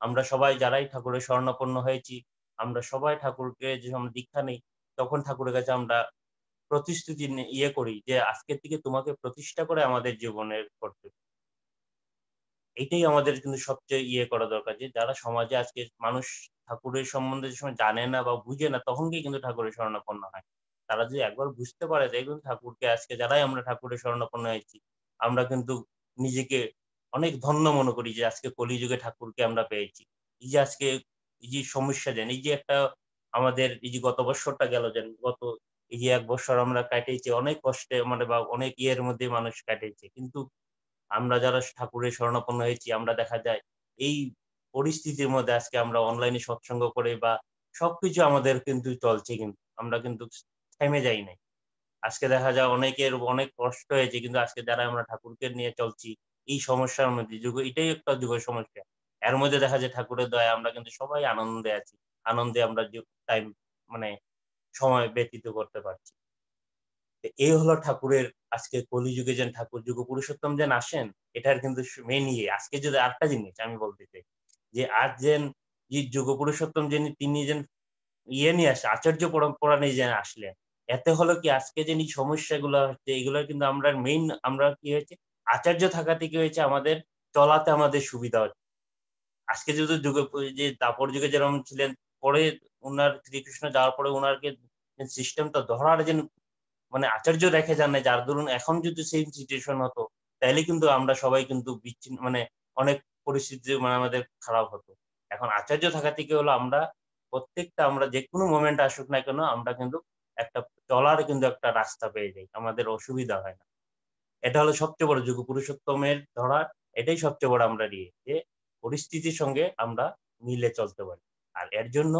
আমরা সবাই যারাই ঠাকুরের শরণাপন্ন হয়েছি, আমরা সবাই ঠাকুরকে যে আমরা দীক্ষা নেই, তখন ঠাকুরের কাছে আমরা প্রতিশ্রুতি ইয়ে করি যে আজকের থেকে তোমাকে প্রতিষ্ঠা করে আমাদের জীবনের করতে এইটাই আমাদের কিন্তু সবচেয়ে ইয়ে করা দরকার যে যারা সমাজে আজকে মানুষ ঠাকুরের সম্বন্ধে সময় জানে না বা বুঝে না তখনই কিন্তু ঠাকুরের শরণাপন্ন হয়। তারা যদি একবার বুঝতে পারে কিন্তু ঠাকুরকে আজকে যারাই আমরা ঠাকুরের শরণাপন্ন হয়েছি, আমরা কিন্তু নিজেকে অনেক ধন্য মনে করি যে আজকে কলিযুগে ঠাকুরকে আমরা পেয়েছি। এই যে আজকে এই যে সমস্যা যেন, এই যে একটা আমাদের এই যে গত বছরটা গেল যেন, গত এই যে এক বছর আমরা কাটিয়েছি, অনেক কষ্টে মানে বা অনেক ইয়ের মধ্যে মানুষ কাটিয়েছে। কিন্তু আমরা যারা ঠাকুরের শরণাপন্ন হয়েছি, আমরা দেখা যায় এই পরিস্থিতির মধ্যে আজকে আমরা অনলাইনে সৎসঙ্গ করে বা সবকিছু আমাদের কিন্তু চলছে কিন্তু, আমরা কিন্তু থেমে যাই নাই। আজকে দেখা যায় অনেকের অনেক কষ্ট হয়েছে কিন্তু আজকে যারা আমরা ঠাকুরকে নিয়ে চলছি, এই সমস্যার মধ্যে যুগ, এটাই একটা যুগ সমস্যা। এর মধ্যে দেখা যায় ঠাকুরের দয়া আমরা কিন্তু সবাই আনন্দে আছি, আনন্দে আমরা টাইম মানে সময় ব্যতীত করতে পারছি। এই হলো ঠাকুরের, আজকে কলিযুগে যেন ঠাকুর যুগ পুরুষোত্তম যেন আসেন, এটার কিন্তু মেন ইয়ে। আজকে যদি আরেকটা জিনিস আমি বলতে চাই, যে আজ যেন যুগ পুরুষোত্তম যিনি, তিনি যেন ইয়ে নিয়ে আসে, আচার্য পরম্পরা নিয়ে যেন আসলেন, এতে হলো কি আজকে যে সমস্যাগুলো হচ্ছে এগুলো কিন্তু আমরা মেইন আমরা কি হয়েছে, আচার্য থাকাতে কি হয়েছে আমাদের চলাতে আমাদের সুবিধা হচ্ছে। আজকে যদি যুগে যে দাপর যুগে যেরকম ছিলেন, পরে উনার শ্রীকৃষ্ণ যাওয়ার পরে উনারকে সিস্টেমটা ধরার যে মানে আচার্য রেখে যান না যার দরুন এখন যদি সেই সিচুয়েশন হতো তাহলে কিন্তু আমরা সবাই কিন্তু বিচ্ছিন্ন মানে অনেক পরিস্থিতি মানে আমাদের খারাপ হতো। এখন আচার্য থাকা থেকে হলো আমরা প্রত্যেকটা আমরা যে কোনো মোমেন্ট আসুক না কেন, আমরা কিন্তু একটা চলার কিন্তু একটা রাস্তা পেয়ে যাই, আমাদের অসুবিধা হয় না। এটা হলো সবচেয়ে বড় যুগ, পুরুষোত্তমের ধরার এটাই সবচেয়ে বড় আমরা নিয়ে, যে পরিস্থিতির সঙ্গে আমরা মিলে চলতে পারি। আর এর জন্য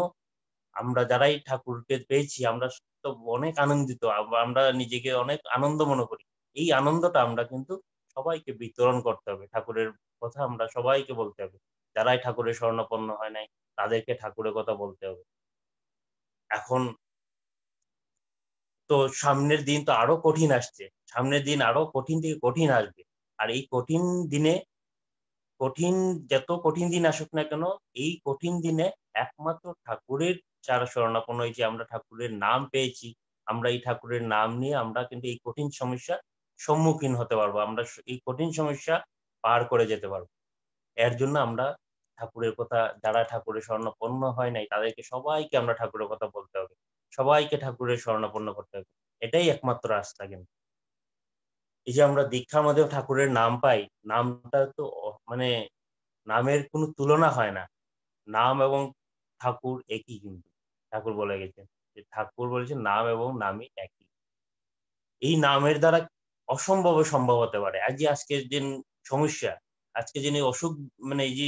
আমরা যারাই ঠাকুরকে পেয়েছি, আমরা তো অনেক আনন্দিত আমরা নিজেকে অনেক আনন্দ মনে করি। এই আনন্দটা আমরা কিন্তু সবাইকে বিতরণ করতে হবে। ঠাকুরের কথা আমরা সবাইকে বলতে হবে। যারাই ঠাকুরের স্বর্ণপন্ন হয় নাই, তাদেরকে ঠাকুরের কথা বলতে হবে। এখন তো সামনের দিন তো আরও কঠিন আসছে। সামনের দিন আরও কঠিন থেকে কঠিন আসবে। আর এই কঠিন দিনে, কঠিন, যত কঠিন দিন আসুক না কেন, এই কঠিন দিনে একমাত্র ঠাকুরের যারা শরণাপন্ন হয়েছি আমরা ঠাকুরের নাম পেয়েছি, আমরা এই ঠাকুরের নাম নিয়ে আমরা কিন্তু এই কঠিন সমস্যা সম্মুখীন হতে পারব, আমরা এই কঠিন সমস্যা পার করে যেতে পারব। এর জন্য আমরা ঠাকুরের কথা, যারা ঠাকুরের স্বর্ণপন্ন হয় নাই, তাদেরকে সবাইকে আমরা ঠাকুরের কথা বলতে হবে, সবাইকে ঠাকুরের স্বর্ণপন্ন করতে হবে, এটাই একমাত্র রাস্তা কিন্তু। এই যে আমরা দীক্ষার মধ্যেও ঠাকুরের নাম পাই, নামটা তো মানে নামের কোনো তুলনা হয় না। নাম এবং ঠাকুর একই কিন্তু। ঠাকুর বলে গেছেন যে, ঠাকুর বলেছেন নাম এবং নামই একই। এই নামের দ্বারা অসম্ভব সম্ভব হতে পারে। আজ যে আজকের যে সমস্যা। আজকে যিনি অসুখ মানে এই যে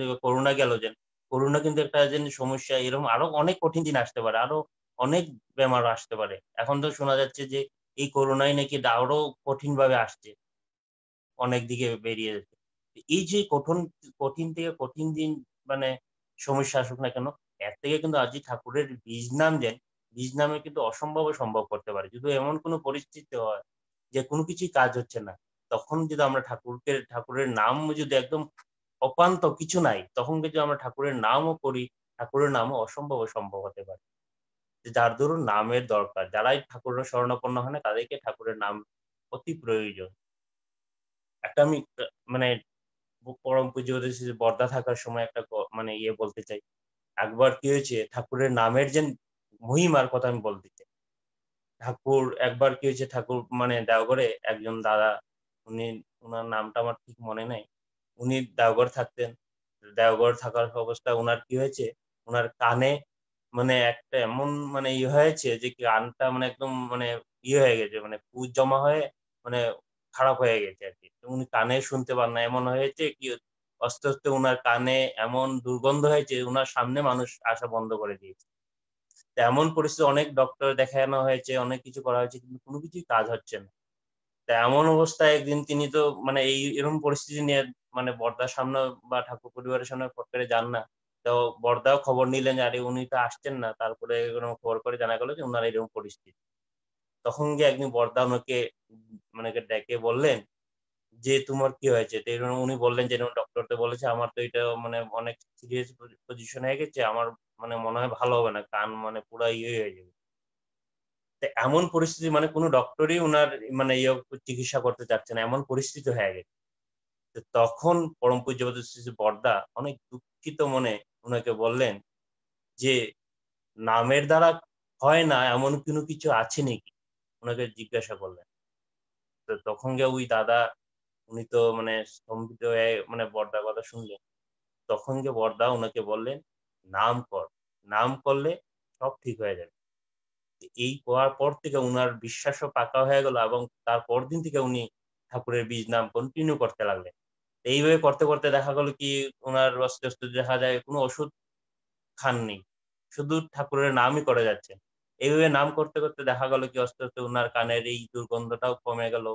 যে করোনা গেল যে করোনা কিন্তু একটা যে সমস্যা, এরকম আরও অনেক কঠিন দিন আসতে পারে, আরও অনেক বেমার আসতে পারে। এখন তো শোনা যাচ্ছে যে, এই করোনায় নাকি আরও কঠিন ভাবে আসছে। অনেক দিকে বেরিয়ে যাচ্ছে। এই যে কঠিন কঠিন থেকে কঠিন দিন মানে সমস্যা আসুক না কেন, এর থেকে কিন্তু আজই ঠাকুরের বীজ নাম যেন, বীজ নামে কিন্তু অসম্ভব সম্ভব করতে পারে। যদি এমন কোনো পরিস্থিতি হয় যে কোনো কিছুই কাজ হচ্ছে না, তখন যদি আমরা ঠাকুরকে, ঠাকুরের নাম যদি একদম অপান্ত কিছু নাই, তখন যদি আমরা ঠাকুরের নামও করি, ঠাকুরের নামও অসম্ভব সম্ভব হতে পারে। যার ধরুন নামের দরকার, যারাই ঠাকুরের শরণাপন্ন হয় না, তাদেরকে ঠাকুরের নাম অতি প্রয়োজন। একটা আমি মানে পরম পুজো বর্দা থাকার সময় একটা মানে ইয়ে বলতে চাই। একবার কি হয়েছে, ঠাকুরের নামের যে মহিমার কথা আমি বলতে চাই। ঠাকুর, একবার কি হয়েছে, ঠাকুর মানে দেওঘরে একজন দাদা, উনি ওনার নামটা আমার ঠিক মনে নেই। উনি দেওঘর থাকতেন। দেওঘর থাকার অবস্থা ওনার কি হয়েছে ওনার কানে মানে একটা এমন মানে ইয়ে হয়েছে যে গানটা মানে একদম মানে ইয়ে হয়ে গেছে মানে পুজ জমা হয়ে মানে খারাপ হয়ে গেছে আর কি। উনি কানে শুনতে পান না। এমন হয়েছে কি আস্তে আস্তে উনার কানে এমন দুর্গন্ধ হয়েছে উনার সামনে মানুষ আসা বন্ধ করে দিয়েছে। এমন পরিস্থিতি অনেক ডক্টর দেখানো হয়েছে, অনেক কিছু করা হয়েছে, কিন্তু কোনো কিছুই কাজ হচ্ছে না। তা এমন অবস্থায় একদিন তিনি তো মানে এই এরকম পরিস্থিতি নিয়ে মানে বর্দার সামনে বা ঠাকুর পরিবারের সামনে ফট করে যান না। তো বর্দাও খবর নিলেন আরে, উনি তো আসছেন না। তারপরে খবর করে জানা গেল যে, উনার এরকম পরিস্থিতি। তখন গিয়ে একদিন বর্দা ওনাকে মানে ডেকে বললেন যে তোমার কি হয়েছে? উনি বললেন যে ডক্টর তো বলেছে, আমার তো এটা মানে অনেক সিরিয়াস পজিশন হয়ে গেছে, আমার মানে মনে হয় ভালো হবে না, কান মানে পুরো ইয়ে হয়ে যাবে। এমন পরিস্থিতি মানে কোনো ডক্টরই ওনার মানে ইয়ে চিকিৎসা করতে চাচ্ছে না, এমন পরিস্থিতি হয়ে গেছে। তখন পরম পূজ্যপাত শ্রী বর্দা অনেক দুঃখিত মনে ওনাকে বললেন যে, নামের দ্বারা হয় না, এমন কোনো কিছু আছে নাকি? ওনাকে জিজ্ঞাসা করলেন। তো তখন গিয়ে ওই দাদা, উনি তো মানে স্তম্ভিত হয়ে মানে বর্দার কথা শুনলেন। তখন গিয়ে বর্দা ওনাকে বললেন, নাম কর। নাম করলে সব ঠিক হয়ে যাবে। এই করার পর থেকে উনার বিশ্বাসও পাকা হয়ে গেল এবং তার পর দিন থেকে উনি ঠাকুরের বীজ নাম কন্টিনিউ করতে লাগলেন। এইভাবে করতে করতে দেখা গেল কি ওনার আস্তে আস্তে দেখা যায়, কোনো ওষুধ খাননি। শুধু ঠাকুরের নামই করে যাচ্ছে এইভাবে নাম করতে করতে দেখা গেল কি আস্তে আস্তে ওনার কানের এই দুর্গন্ধটাও কমে গেল।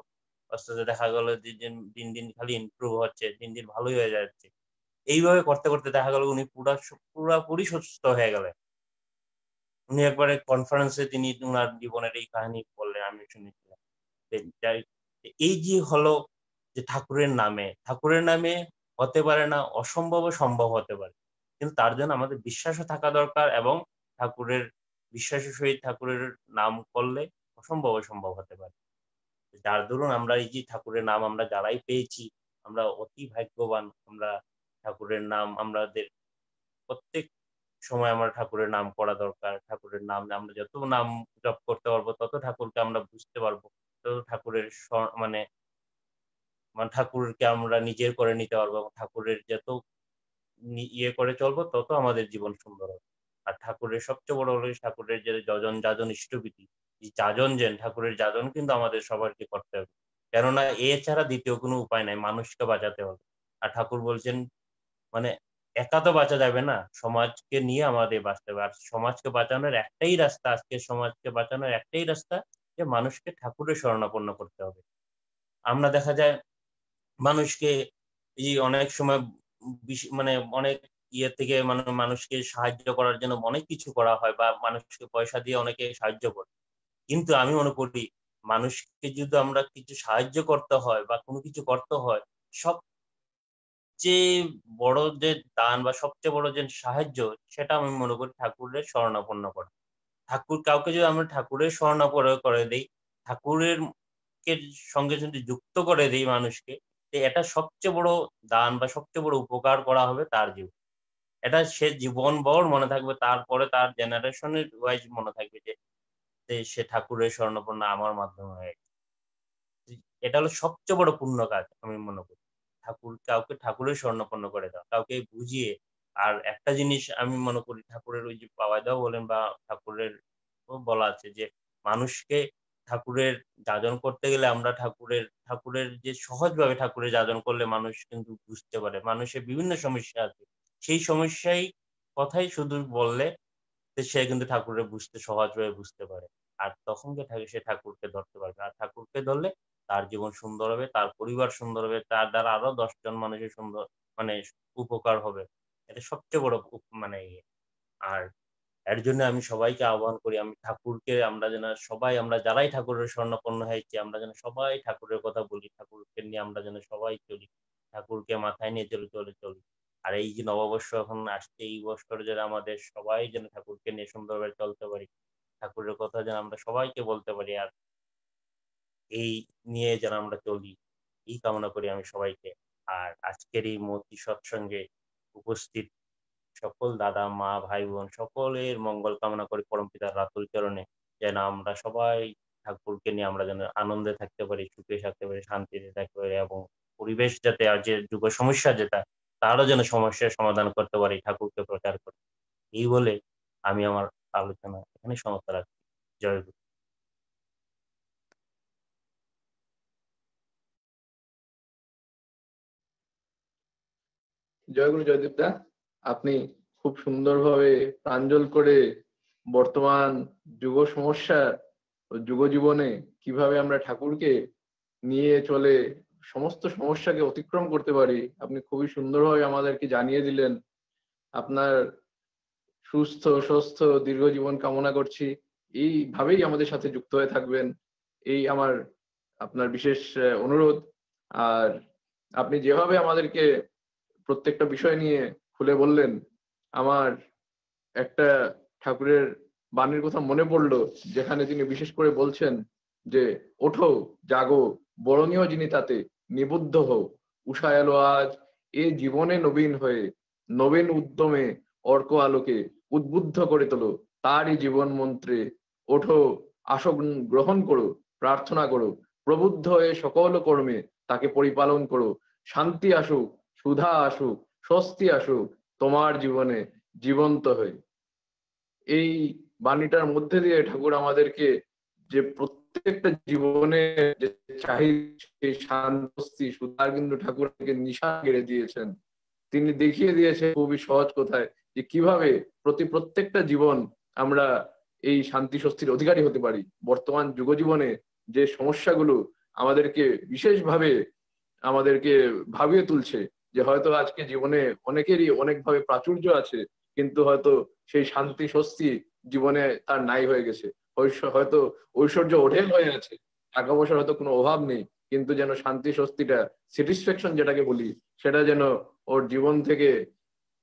আস্তে আস্তে দেখা গেল যে দিন দিন খালি ইমপ্রুভ হচ্ছে, দিন দিন ভালোই হয়ে যাচ্ছে। এইভাবে করতে করতে দেখা গেল উনি পুরা পুরাপুরি সুস্থ হয়ে গেলেন। উনি একবারে কনফারেন্সে তিনি ওনার জীবনের এই কাহিনী বললেন, আমি শুনেছিলাম। এই যে হলো যে ঠাকুরের নামে ঠাকুরের নামে হতে পারে না, অসম্ভব সম্ভব হতে পারে। কিন্তু তার জন্য আমাদের বিশ্বাসও থাকা দরকার এবং ঠাকুরের বিশ্বাসের সহিত ঠাকুরের নাম করলে অসম্ভব সম্ভব হতে পারে। যার দরুন আমরা এই যে ঠাকুরের নাম আমরা যারাই পেয়েছি, আমরা অতি ভাগ্যবান আমরা ঠাকুরের নাম আমাদের প্রত্যেক সময় আমরা ঠাকুরের নাম করা দরকার, ঠাকুরের নাম আমরা যত নাম জপ করতে পারব, তত ঠাকুরকে আমরা বুঝতে পারব, তত ঠাকুরের মানে মানে ঠাকুরকে আমরা নিজের করে নিতে পারব এবং ঠাকুরের যত ইয়ে করে চলবো, তত আমাদের জীবন সুন্দর হবে। আর ঠাকুরের সবচেয়ে বড় হলো ঠাকুরের যে যজন যাজন ইষ্টবিধি যাজন যেন, ঠাকুরের যাজন কিন্তু আমাদের সবাইকে করতে হবে। কেননা এছাড়া দ্বিতীয় কোনো উপায় নাই, মানুষকে বাঁচাতে হবে। আর ঠাকুর বলছেন মানে একা তো বাঁচা যাবে না, সমাজকে নিয়ে আমাদের বাঁচতে হবে। আর সমাজকে বাঁচানোর একটাই রাস্তা আজকে সমাজকে বাঁচানোর একটাই রাস্তা যে মানুষকে ঠাকুরের শরণাপন্ন করতে হবে। আমরা দেখা যায়, মানুষকে এই অনেক সময় মানে অনেক ইয়ে থেকে মানে মানুষকে সাহায্য করার জন্য অনেক কিছু করা হয় বা মানুষকে পয়সা দিয়ে অনেকে সাহায্য করে। কিন্তু আমি মনে করি, মানুষকে যদি আমরা কিছু সাহায্য করতে হয় বা কোনো কিছু করতে হয় সব সবচেয়ে বড় যে দান বা সবচেয়ে বড় যে সাহায্য, সেটা আমি মনে করি ঠাকুরের স্মরণাপন্ন করা। ঠাকুর কাউকে যদি আমরা ঠাকুরের স্মরণাপন্ন করে দিই, ঠাকুরের কে সঙ্গে যদি যুক্ত করে দিই মানুষকে এটা সবচেয়ে বড় দান বা সবচেয়ে বড় উপকার করা হবে তার জীবন। এটা সে জীবন বড় মনে থাকবে, তারপরে তার জেনারেশনের ওয়াইজ মনে থাকবে যে সে ঠাকুরের স্বর্ণপূর্ণ আমার মাধ্যমে হয়ে এটা হলো সবচেয়ে বড় পুণ্য কাজ আমি মনে করি। ঠাকুর, কাউকে ঠাকুরের স্বর্ণপন্ন করে দাও, কাউকে বুঝিয়ে, আর একটা জিনিস আমি মনে করি, ঠাকুরের ওই যে পাওয়া দাও বলেন বা ঠাকুরের বলা আছে যে, মানুষকে ঠাকুরের যাজন করতে গেলে আমরা ঠাকুরের ঠাকুরের যে সহজভাবে ঠাকুরের যাজন করলে মানুষ কিন্তু বুঝতে পারে। মানুষের বিভিন্ন সমস্যা আছে। সেই সমস্যাই কথাই শুধু বললে সে কিন্তু ঠাকুরের বুঝতে সহজভাবে বুঝতে পারে। আর তখন সে ঠাকুরকে ধরতে পারবে আর ঠাকুরকে ধরলে তার জীবন সুন্দর হবে, তার পরিবার সুন্দর হবে, তার দ্বারা আরও দশজন মানুষের সুন্দর মানে উপকার হবে। এটা সবচেয়ে বড় মানে ইয়ে। আর এর জন্য আমি সবাইকে আহ্বান করি, আমি ঠাকুরকে, আমরা যেন সবাই, আমরা যারাই ঠাকুরের স্বর্ণপন্ন হয়েছি, আমরা যেন সবাই ঠাকুরের কথা বলি, ঠাকুরকে নিয়ে আমরা যেন সবাই চলি, ঠাকুরকে মাথায় নিয়ে চলে চলে চলি। আর এই যে নববর্ষ এখন আসছে, এই বছর যেন আমাদের সবাই যেন ঠাকুরকে নিয়ে সুন্দরভাবে চলতে পারি, ঠাকুরের কথা যেন আমরা সবাইকে বলতে পারি আর এই নিয়ে যেন আমরা চলি, এই কামনা করি আমি সবাইকে। আর আজকের এই মূর্তি সৎসঙ্গে উপস্থিত সকল দাদা, মা, ভাই, বোন সকলের মঙ্গল কামনা করি পরম পিতার রাতুল চরণে, যেন আমরা সবাই ঠাকুরকে নিয়ে আমরা যেন আনন্দে থাকতে পারি, সুখে থাকতে পারি, শান্তিতে থাকতে পারি এবং পরিবেশ যাতে আর যে যুগ সমস্যা যেটা তারও যেন সমস্যার সমাধান করতে পারি, ঠাকুরকে প্রচার করে। এই বলে আমি আমার আলোচনা এখানে সমাপ্ত রাখছি। জয় গুরু। জয়গুরু জয়দীপ দা আপনি খুব সুন্দরভাবে প্রাঞ্জল করে বর্তমান যুগ সমস্যা যুগ জীবনে কীভাবে আমরা ঠাকুরকে নিয়ে চলে সমস্ত সমস্যাকে অতিক্রম করতে পারি। আপনি খুবই সুন্দরভাবে আমাদেরকে জানিয়ে দিলেন। আপনার সুস্থ সুস্থ দীর্ঘ জীবন কামনা করছি। এইভাবেই আমাদের সাথে যুক্ত হয়ে থাকবেন। এই আমার আপনার বিশেষ অনুরোধ। আর আপনি যেভাবে আমাদেরকে প্রত্যেকটা বিষয় নিয়ে খুলে বললেন, আমার একটা ঠাকুরের বাণীর কথা মনে পড়ল, যেখানে তিনি বিশেষ করে বলছেন যে, ওঠো, জাগো বরণীয় যিনি তাতে নিবুদ্ধ হও। উষা এলো আজ এ জীবনে নবীন হয়ে, নবীন উদ্যমে অর্ক আলোকে উদ্বুদ্ধ করে তোলো। তারই জীবন মন্ত্রে ওঠো, আসন গ্রহণ করো, প্রার্থনা করো। প্রবুদ্ধ হয়ে সকল কর্মে তাকে পরিপালন করো। শান্তি আসুক, সুধা আসুক, স্বস্তি আসুক, তোমার জীবনে জীবন্ত হয়ে। এই বাণীটার মধ্যে দিয়ে ঠাকুর আমাদেরকে যে প্রত্যেকটা জীবনে শান্তি সুধার কিন্তু ঠাকুরকে নিশান গেড়ে দিয়েছেন, তিনি দেখিয়ে দিয়েছেন খুবই সহজ কথায় যে কীভাবে প্রতি প্রত্যেকটা জীবন আমরা এই শান্তি স্বস্তির অধিকারী হতে পারি। বর্তমান যুগ জীবনে যে সমস্যাগুলো আমাদেরকে বিশেষভাবে আমাদেরকে ভাবিয়ে তুলছে, যে হয়তো আজকে জীবনে অনেকেরই অনেকভাবে প্রাচুর্য আছে, কিন্তু হয়তো সেই শান্তি স্বস্তি জীবনে তার নাই হয়ে গেছে। হয়তো ঐশ্বর্য ওঠেল হয়ে আছে। টাকা পয়সার হয়তো কোনো অভাব নেই কিন্তু যেন শান্তি স্বস্তিটা স্যাটিসফ্যাকশন যেটাকে বলি সেটা যেন ওর জীবন থেকে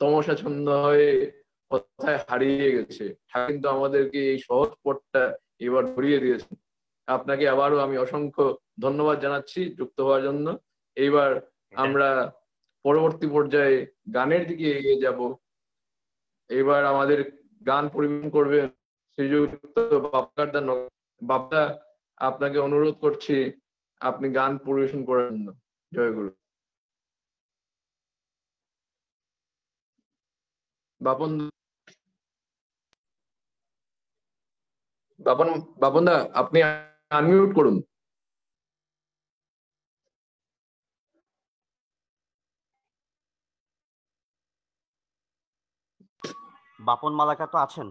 তমসাচ্ছন্ন হয়ে কোথায় হারিয়ে গেছে। কিন্তু আমাদেরকে এই সহজ পথটা এবার ধরিয়ে দিয়েছেন। আপনাকে আবারও আমি অসংখ্য ধন্যবাদ জানাচ্ছি যুক্ত হওয়ার জন্য। এইবার আমরা পরবর্তী পর্যায়ে গানের দিকে এগিয়ে যাব। এবার আমাদের গান পরিবেশন করবেন শ্রীযুক্ত বাপকারদা বাপদা আপনাকে অনুরোধ করছি, আপনি গান পরিবেশন করার জন্য। জয়গুরু বাপন বাপন বাপন দা আপনি আনমিউট করুন। বাপন মালাকা তো আছেন।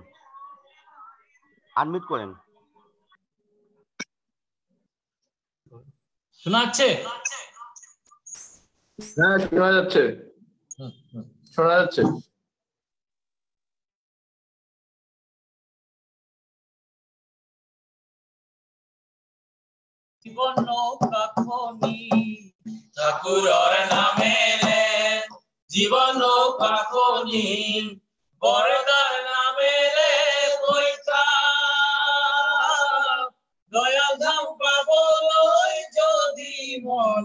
আনমিউট করেন। শোনা যাচ্ছে? হ্যাঁ শোনা যাচ্ছে। শোনা যাচ্ছে। জীবন নৌকা খনি ঠাকুরর নামে জীবন নৌকা খনি বরদার নামে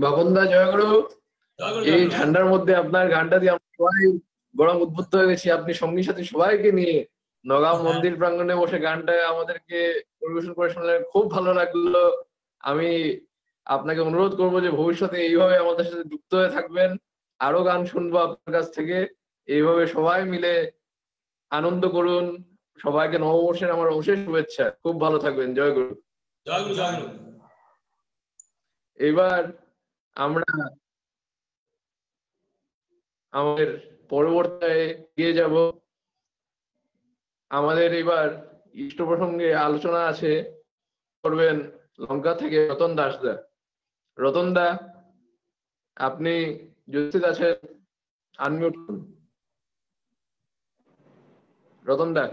বাপনদা জয়গুরু এই ঠান্ডার মধ্যে আপনার গানটা দিয়ে আমরা সবাই গরম উদ্বুদ্ধ হয়ে গেছি। আপনি সঙ্গী সাথী সবাইকে নিয়ে নগাঁও মন্দির প্রাঙ্গণে বসে গানটা আমাদেরকে পরিবেশন করে শুনলে খুব ভালো লাগল। আমি আপনাকে অনুরোধ করব যে ভবিষ্যতে এইভাবে আমাদের সাথে যুক্ত হয়ে থাকবেন। আরও গান শুনব আপনার কাছ থেকে। এইভাবে সবাই মিলে আনন্দ করুন। সবাইকে নববর্ষের আমার অশেষ শুভেচ্ছা। খুব ভালো থাকবেন। জয় গুরু। এবার আমরা আমাদের পরবর্তী গিয়ে যাব। আমাদের এবার ইষ্ট প্রসঙ্গে আলোচনা আছে করবেন লঙ্কা থেকে রতন দাসদা রতন দা আপনি উপস্থিত আছেন আনমিউট করুন। রতন দা।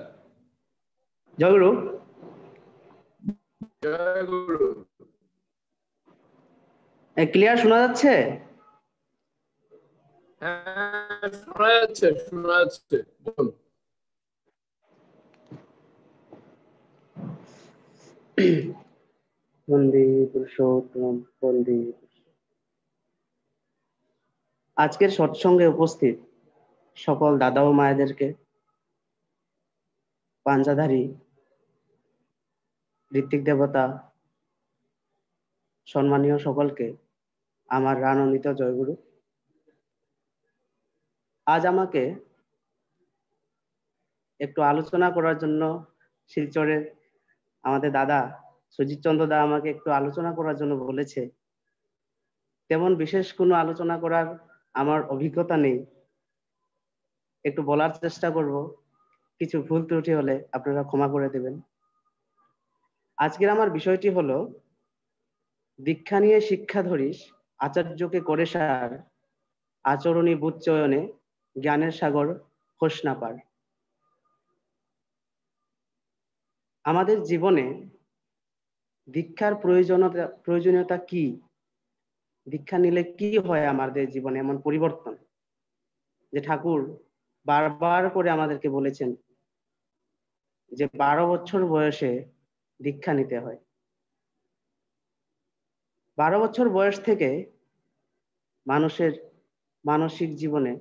জয়গুরু। জয় গুরু ক্লিয়ার শোনা যাচ্ছে? হ্যাঁ শোনা যাচ্ছে শোনা যাচ্ছে। বলুন। বন্দে পুরুষোত্তম বন্দে আজকের সৎসঙ্গে উপস্থিত সকল দাদা ও মায়েদেরকে পাঞ্জাধারী ঋত্বিক দেবতা সম্মানীয় সকলকে আমার রানন্দিত জয়গুরু। আজ আমাকে একটু আলোচনা করার জন্য শিলচরের আমাদের দাদা সুজিত চন্দ্র দা আমাকে একটু আলোচনা করার জন্য বলেছে। তেমন বিশেষ কোনো আলোচনা করার আমার অভিজ্ঞতা নেই। একটু বলার চেষ্টা করব। কিছু ভুল ত্রুটি হলে আপনারা ক্ষমা করে দেবেন। আজকের আমার বিষয়টি হলো, দীক্ষা নিয়ে শিক্ষা ধরিস আচার্যকে করে সার আচরণী বুচ্চয়নে জ্ঞানের সাগর হোস না পার আমাদের জীবনে দীক্ষার প্রয়োজনতা, প্রয়োজনীয়তা কি? দীক্ষা নিলে কি হয় আমাদের জীবনে এমন পরিবর্তন? যে ঠাকুর বারবার করে আমাদেরকে বলেছেন যে বারো বছর বয়সে দীক্ষা নিতে হয়। বারো বছর বয়স থেকে মানুষের মানসিক জীবনে,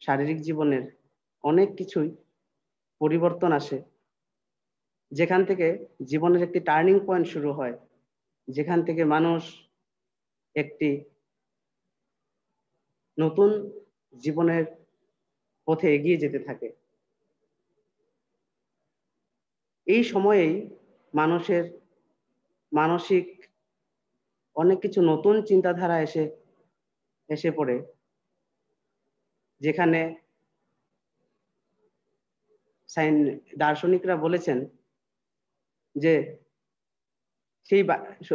শারীরিক জীবনের অনেক কিছুই পরিবর্তন আসে। যেখান থেকে জীবনের একটি টার্নিং পয়েন্ট শুরু হয়, যেখান থেকে মানুষ একটি নতুন জীবনের পথে এগিয়ে যেতে থাকে। এই সময়েই মানুষের মানসিক অনেক কিছু নতুন চিন্তাধারা এসে এসে পড়ে, যেখানে সাইন, দার্শনিকরা বলেছেন যে সেই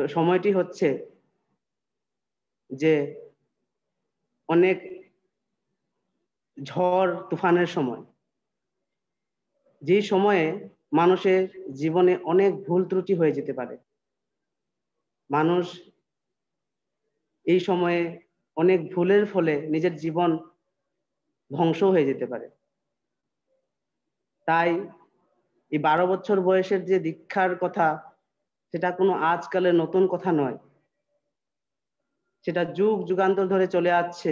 সময়টি হচ্ছে যে অনেক ঝড়, তুফানের সময়। যে সময়ে মানুষের জীবনে অনেক ভুল ত্রুটি হয়ে যেতে পারে। মানুষ এই সময়ে অনেক ভুলের ফলে নিজের জীবন ধ্বংস হয়ে যেতে পারে। তাই এই বারো বছর বয়সের যে দীক্ষার কথা, সেটা কোনো আজকালের নতুন কথা নয়। সেটা যুগ যুগান্তর ধরে চলে আসছে।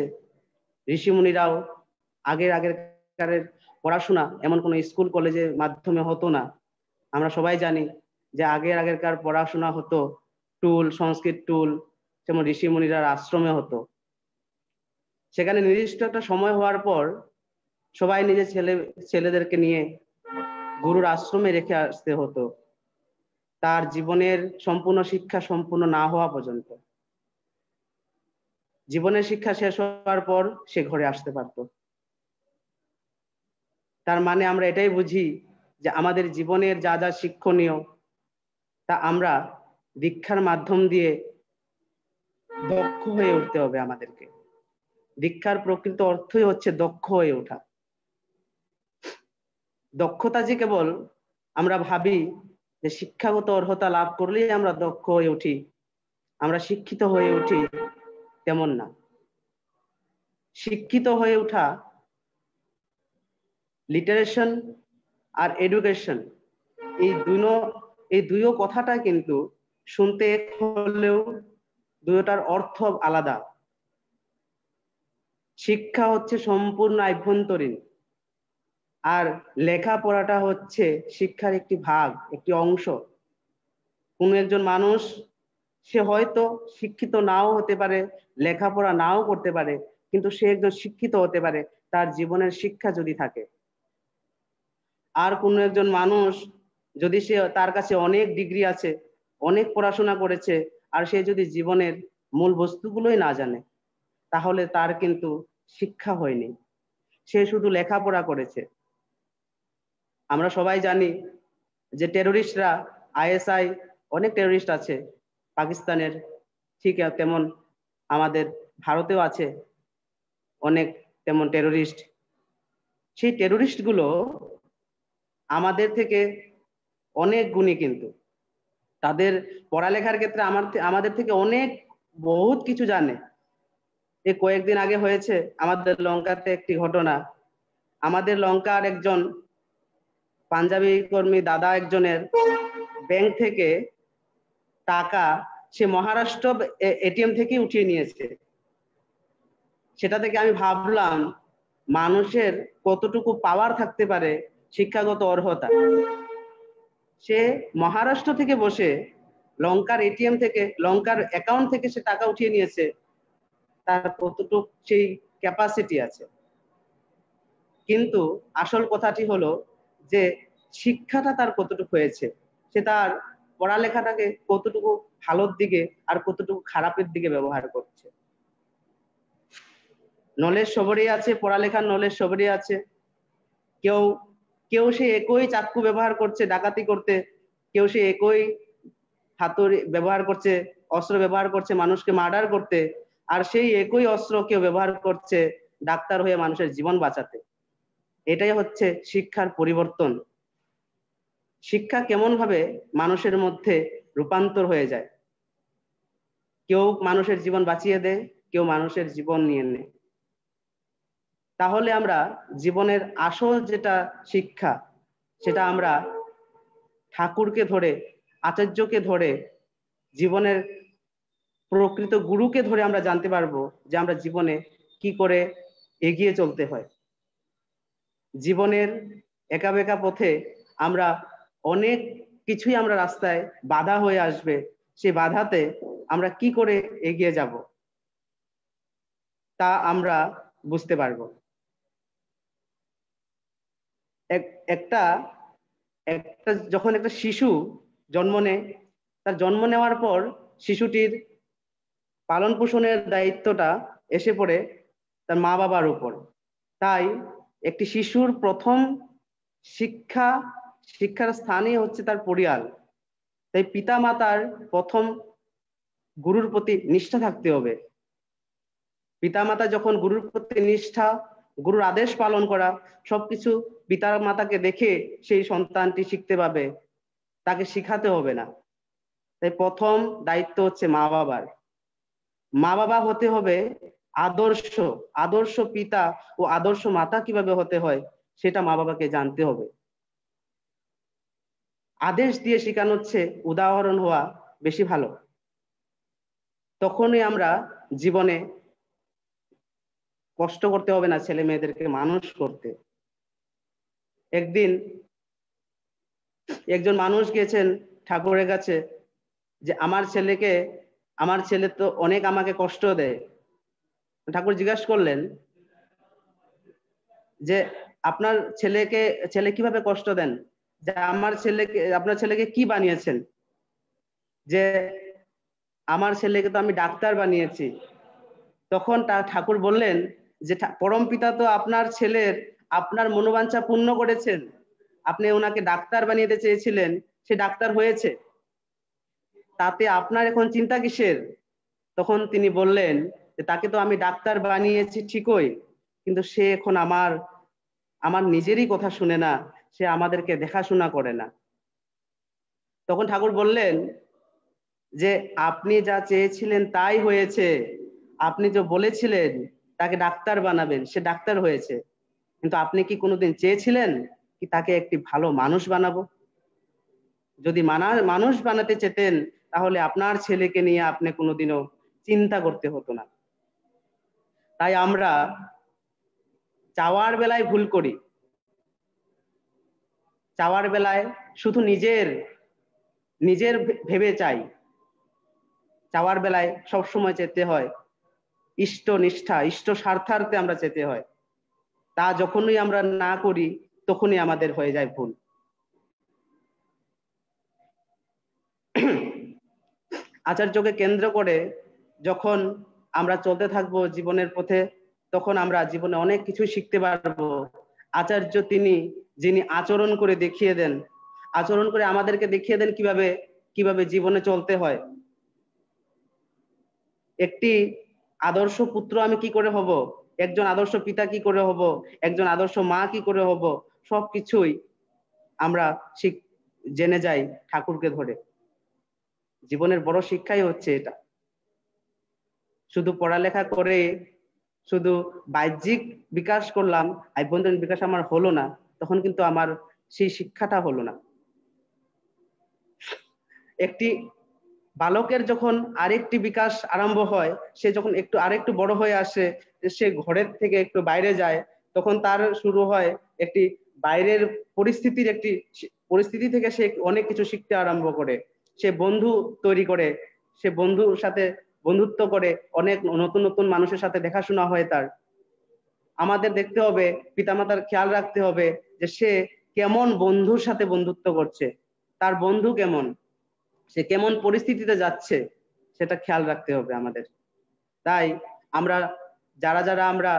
ঋষিমুনিরাও আগের আগের কারের পড়াশোনা এমন কোনো স্কুল, কলেজের মাধ্যমে হতো না। আমরা সবাই জানি যে আগের আগেরকার পড়াশোনা হতো। টুল, সংস্কৃত টুল যেমন ঋষিমুনিরার আশ্রমে হতো। সেখানে নির্দিষ্ট একটা সময় হওয়ার পর সবাই নিজের ছেলে, ছেলেদেরকে নিয়ে গুরুর আশ্রমে রেখে আসতে হতো। তার জীবনের সম্পূর্ণ শিক্ষা সম্পূর্ণ না হওয়া পর্যন্ত। জীবনের শিক্ষা শেষ হওয়ার পর সে ঘরে আসতে পারতো। তার মানে আমরা এটাই বুঝি যে আমাদের জীবনের যা যা শিক্ষণীয় তা আমরা দীক্ষার মাধ্যম দিয়ে দক্ষ হয়ে উঠতে হবে আমাদেরকে। দীক্ষার প্রকৃত অর্থই হচ্ছে দক্ষ হয়ে ওঠা। দক্ষতা যে কেবল আমরা ভাবি যে শিক্ষাগত অর্হতা লাভ করলেই আমরা দক্ষ হয়ে উঠি, আমরা শিক্ষিত হয়ে উঠি তেমন না। শিক্ষিত হয়ে ওঠা, লিটারেশন আর এডুকেশন, এই দুনো, এই দুইও কথাটা কিন্তু শুনতে হলেও দুয়োটার অর্থ আলাদা। শিক্ষা হচ্ছে সম্পূর্ণ আভ্যন্তরীণ। আর লেখাপড়াটা হচ্ছে শিক্ষার একটি ভাগ, একটি অংশ। কোন একজন মানুষ, সে হয়তো শিক্ষিত নাও হতে পারে, লেখাপড়া নাও করতে পারে, কিন্তু সে একজন শিক্ষিত হতে পারে, তার জীবনের শিক্ষা যদি থাকে। আর কোনো একজন মানুষ, যদি সে তার কাছে অনেক ডিগ্রি আছে, অনেক পড়াশোনা করেছে আর সে যদি জীবনের মূল বস্তুগুলোই না জানে, তাহলে তার কিন্তু শিক্ষা হয়নি। সে শুধু লেখাপড়া করেছে। আমরা সবাই জানি যে টেরোরিস্টরা, আইএসআই, অনেক টেরোরিস্ট আছে। পাকিস্তানের ঠিক তেমন আমাদের ভারতেও আছে অনেক তেমন টেরোরিস্ট। সেই টেরোরিস্টগুলো আমাদের থেকে অনেক গুণী কিন্তু। তাদের পড়ালেখার ক্ষেত্রে আমার আমাদের থেকে অনেক, বহুত কিছু জানে। এই কয়েকদিন আগে হয়েছে আমাদের লঙ্কাতে একটি ঘটনা। আমাদের লঙ্কার একজন পাঞ্জাবি কর্মী দাদা একজনের ব্যাংক থেকে টাকা সে মহারাষ্ট্র এটিএম থেকে উঠিয়ে নিয়েছে। সেটা থেকে আমি ভাবলাম, মানুষের কতটুকু পাওয়ার থাকতে পারে, শিক্ষাগত অর্হতা? সে মহারাষ্ট্র থেকে বসে লঙ্কার এটিএম থেকে, লঙ্কার অ্যাকাউন্ট থেকে সে টাকা উঠিয়ে নিয়েছে। তার কতটুকু সেই ক্যাপাসিটি আছে। কিন্তু আসল কথাটি হলো যে শিক্ষাটা তার কতটুকু হয়েছে, সে তার পড়ালেখাটাকে কতটুকু ভালোর দিকে আর কতটুকু খারাপের দিকে ব্যবহার করছে। নলেজ সবরই আছে, পড়ালেখার নলেজ সবরই আছে। কেউ কেউ সে একই চাক্কু ব্যবহার করছে, ডাকাতি করতে, কেউ সে একই হাতুড়ি ব্যবহার করছে, অস্ত্র ব্যবহার করছে, মানুষকে মার্ডার করতে, আর সেই একই অস্ত্র কেউ ব্যবহার করছে ডাক্তার হয়ে মানুষের জীবন বাঁচাতে। এটাই হচ্ছে শিক্ষার পরিবর্তন। শিক্ষা কেমন ভাবে মানুষের মধ্যে রূপান্তর হয়ে যায়? কেউ মানুষের জীবন বাঁচিয়ে দেয়, কেউ মানুষের জীবন নিয়ে নেয়। তাহলে আমরা জীবনের আসল যেটা শিক্ষা, সেটা আমরা ঠাকুরকে ধরে, আচার্যকে ধরে, জীবনের প্রকৃত গুরুকে ধরে আমরা জানতে পারব যে আমরা জীবনে কি করে এগিয়ে চলতে হয়। জীবনের একা বেকা পথে আমরা অনেক কিছুই আমরা রাস্তায় বাধা হয়ে আসবে, সেই বাধাতে আমরা কি করে এগিয়ে যাব তা আমরা বুঝতে পারব। একটা একটা যখন একটা শিশু জন্ম নেয়, তার জন্ম নেওয়ার পর শিশুটির পালন পোষণের দায়িত্বটা এসে পড়ে তার মা বাবার উপর। তাই একটি শিশুর প্রথম শিক্ষা, শিক্ষার স্থানই হচ্ছে তার পরিয়াল। তাই পিতা মাতার প্রথম গুরুর প্রতি নিষ্ঠা থাকতে হবে। পিতামাতা যখন গুরুর প্রতি নিষ্ঠা গুরুর আদেশ পালন করা, সবকিছু পিতার মাতাকে দেখে সেই সন্তানটি শিখতে পাবে তাকে শিখাতে হবে না। তাই প্রথম দায়িত্ব হচ্ছে মা বাবার। মা বাবা হতে হবে আদর্শ আদর্শ পিতা ও আদর্শ মাতা কীভাবে হতে হয় সেটা মা বাবাকে জানতে হবে। আদেশ দিয়ে শেখানো হচ্ছে উদাহরণ হওয়া বেশি ভালো। তখনই আমরা জীবনে কষ্ট করতে হবে না ছেলে মেয়েদেরকে মানুষ করতে। একদিন একজন মানুষ গিয়েছেন ঠাকুরের কাছে যে, আমার ছেলেকে, আমার ছেলে তো অনেক আমাকে কষ্ট দেয়। ঠাকুর জিজ্ঞাসা করলেন যে, আপনার ছেলেকে, ছেলে কীভাবে কষ্ট দেন? যে, আমার ছেলেকে, আপনার ছেলেকে কি বানিয়েছেন? যে, আমার ছেলেকে তো আমি ডাক্তার বানিয়েছি। তখন ঠাকুর বললেন যে পরম পিতা তো আপনার ছেলের, আপনার মনোবাঞ্ছা পূর্ণ করেছেন। আপনি ওনাকে ডাক্তার বানিয়ে চেয়েছিলেন, সে ডাক্তার হয়েছে। তাতে আপনার এখন চিন্তা কিসের? তখন তিনি বললেন যে, তাকে তো আমি ডাক্তার বানিয়েছি ঠিকই, কিন্তু সে এখন আমার আমার নিজেরই কথা শুনে না, সে আমাদেরকে দেখাশোনা করে না। তখন ঠাকুর বললেন যে, আপনি যা চেয়েছিলেন তাই হয়েছে, আপনি যে বলেছিলেন তাকে ডাক্তার বানাবেন, সে ডাক্তার হয়েছে। কিন্তু আপনি কি কোনোদিন চেয়েছিলেন কি তাকে একটি ভালো মানুষ বানাবো? যদি মানা, মানুষ বানাতে চেতেন, তাহলে আপনার ছেলেকে নিয়ে আপনি কোনোদিনও চিন্তা করতে হতো না। তাই আমরা চাওয়ার বেলায় ভুল করি। চাওয়ার বেলায় শুধু নিজের নিজের ভেবে চাই। চাওয়ার বেলায় সবসময় চেতে হয় ইষ্ট নিষ্ঠা ইষ্ট স্বার্থার্থে আমরা যেতে হয়। তা যখনই আমরা না করি, তখনই আমাদের হয়ে যায় ভুল। আচার্যকে কেন্দ্র করে যখন আমরা চলতে থাকব জীবনের পথে, তখন আমরা জীবনে অনেক কিছু শিখতে পারব। আচার্য তিনি, যিনি আচরণ করে দেখিয়ে দেন, আচরণ করে আমাদেরকে দেখিয়ে দেন কীভাবে কীভাবে জীবনে চলতে হয়। একটি আদর্শ পুত্র আমি কি করে হব? একজন আদর্শ পিতা কি করে হব? একজন আদর্শ মা কি করে হব? সবকিছুই আমরা জেনে যাই ঠাকুরকে ধরে। জীবনের বড় শিক্ষাই হচ্ছে এটা। শুধু পড়ালেখা করে শুধু বাহ্যিক বিকাশ করলাম, আভ্যন্তরীণ বিকাশ আমার হলো না, তখন কিন্তু আমার সেই শিক্ষাটা হলো না। একটি বালকের যখন আরেকটি বিকাশ আরম্ভ হয়, সে যখন একটু আরেকটু বড় হয়ে আসে, সে ঘরের থেকে একটু বাইরে যায়, তখন তার শুরু হয় একটি বাইরের পরিস্থিতির একটি পরিস্থিতি থেকে সে অনেক কিছু শিখতে আরম্ভ করে। সে বন্ধু তৈরি করে, সে বন্ধুর সাথে বন্ধুত্ব করে, অনেক নতুন নতুন মানুষের সাথে দেখাশোনা হয় তার। আমাদের দেখতে হবে, পিতামাতার খেয়াল রাখতে হবে যে সে কেমন বন্ধুর সাথে বন্ধুত্ব করছে, তার বন্ধু কেমন। সে কেমন পরিস্থিতিতে যাচ্ছে, সেটা খেয়াল রাখতে হবে আমাদের। তাই আমরা, যারা যারা আমরা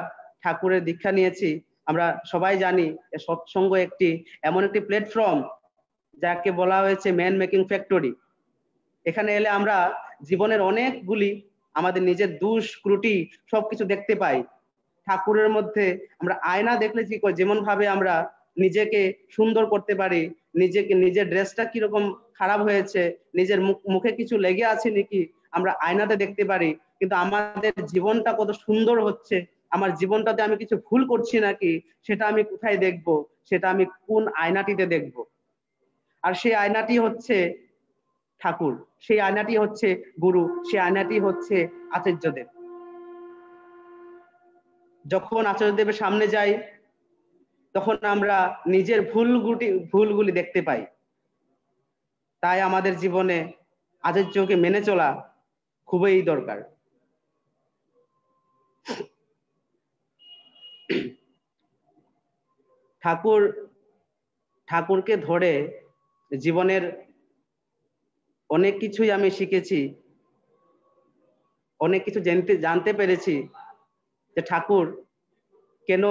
ঠাকুরের দীক্ষা নিয়েছি, আমরা সবাই জানি সৎসঙ্গ একটি, এমন একটি প্ল্যাটফর্ম যাকে বলা হয়েছে ম্যান মেকিং ফ্যাক্টরি এখানে এলে আমরা জীবনের অনেকগুলি, আমাদের নিজের দুষ, ত্রুটি সবকিছু দেখতে পাই। ঠাকুরের মধ্যে আমরা আয়না দেখলে কি যেমন ভাবে আমরা নিজেকে সুন্দর করতে পারি, নিজেকে, নিজের ড্রেসটা কীরকম খারাপ হয়েছে, নিজের মুখে কিছু লেগে আছে নাকি, আমরা আয়নাতে দেখতে পারি, কিন্তু আমাদের জীবনটা কত সুন্দর হচ্ছে, আমার জীবনটাতে আমি কিছু ভুল করছি নাকি, সেটা আমি কোথায় দেখব, সেটা আমি কোন আয়নাটিতে দেখব? আর সেই আয়নাটি হচ্ছে ঠাকুর, সেই আয়নাটি হচ্ছে গুরু, সেই আয়নাটি হচ্ছে আচার্যদেব। যখন আচার্যদেবের সামনে যাই, তখন আমরা নিজের ভুল গুটি, ভুলগুলি দেখতে পাই। তাই আমাদের জীবনে আচার্যকে মেনে চলা খুবই দরকার। ঠাকুর, ঠাকুরকে ধরে জীবনের অনেক কিছুই আমি শিখেছি, অনেক কিছু জানতে জানতে পেরেছি যে ঠাকুর কেন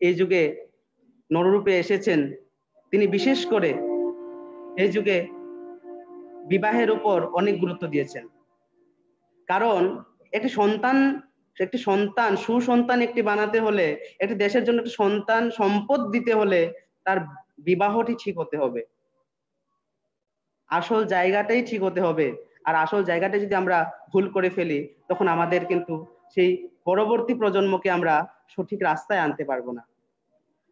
এই যুগে নররূপে এসেছেন। তিনি বিশেষ করে এই যুগে বিবাহের উপর অনেক গুরুত্ব দিয়েছেন। কারণ একটি সন্তান একটি সন্তান, সুসন্তান একটি বানাতে হলে, একটি দেশের জন্য একটি সন্তান সম্পদ দিতে হলে তার বিবাহটি ঠিক হতে হবে। আসল জায়গাটাই ঠিক হতে হবে। আর আসল জায়গাটা যদি আমরা ভুল করে ফেলি, তখন আমাদের কিন্তু সেই পরবর্তী প্রজন্মকে আমরা সঠিক রাস্তায় আনতে পারব না।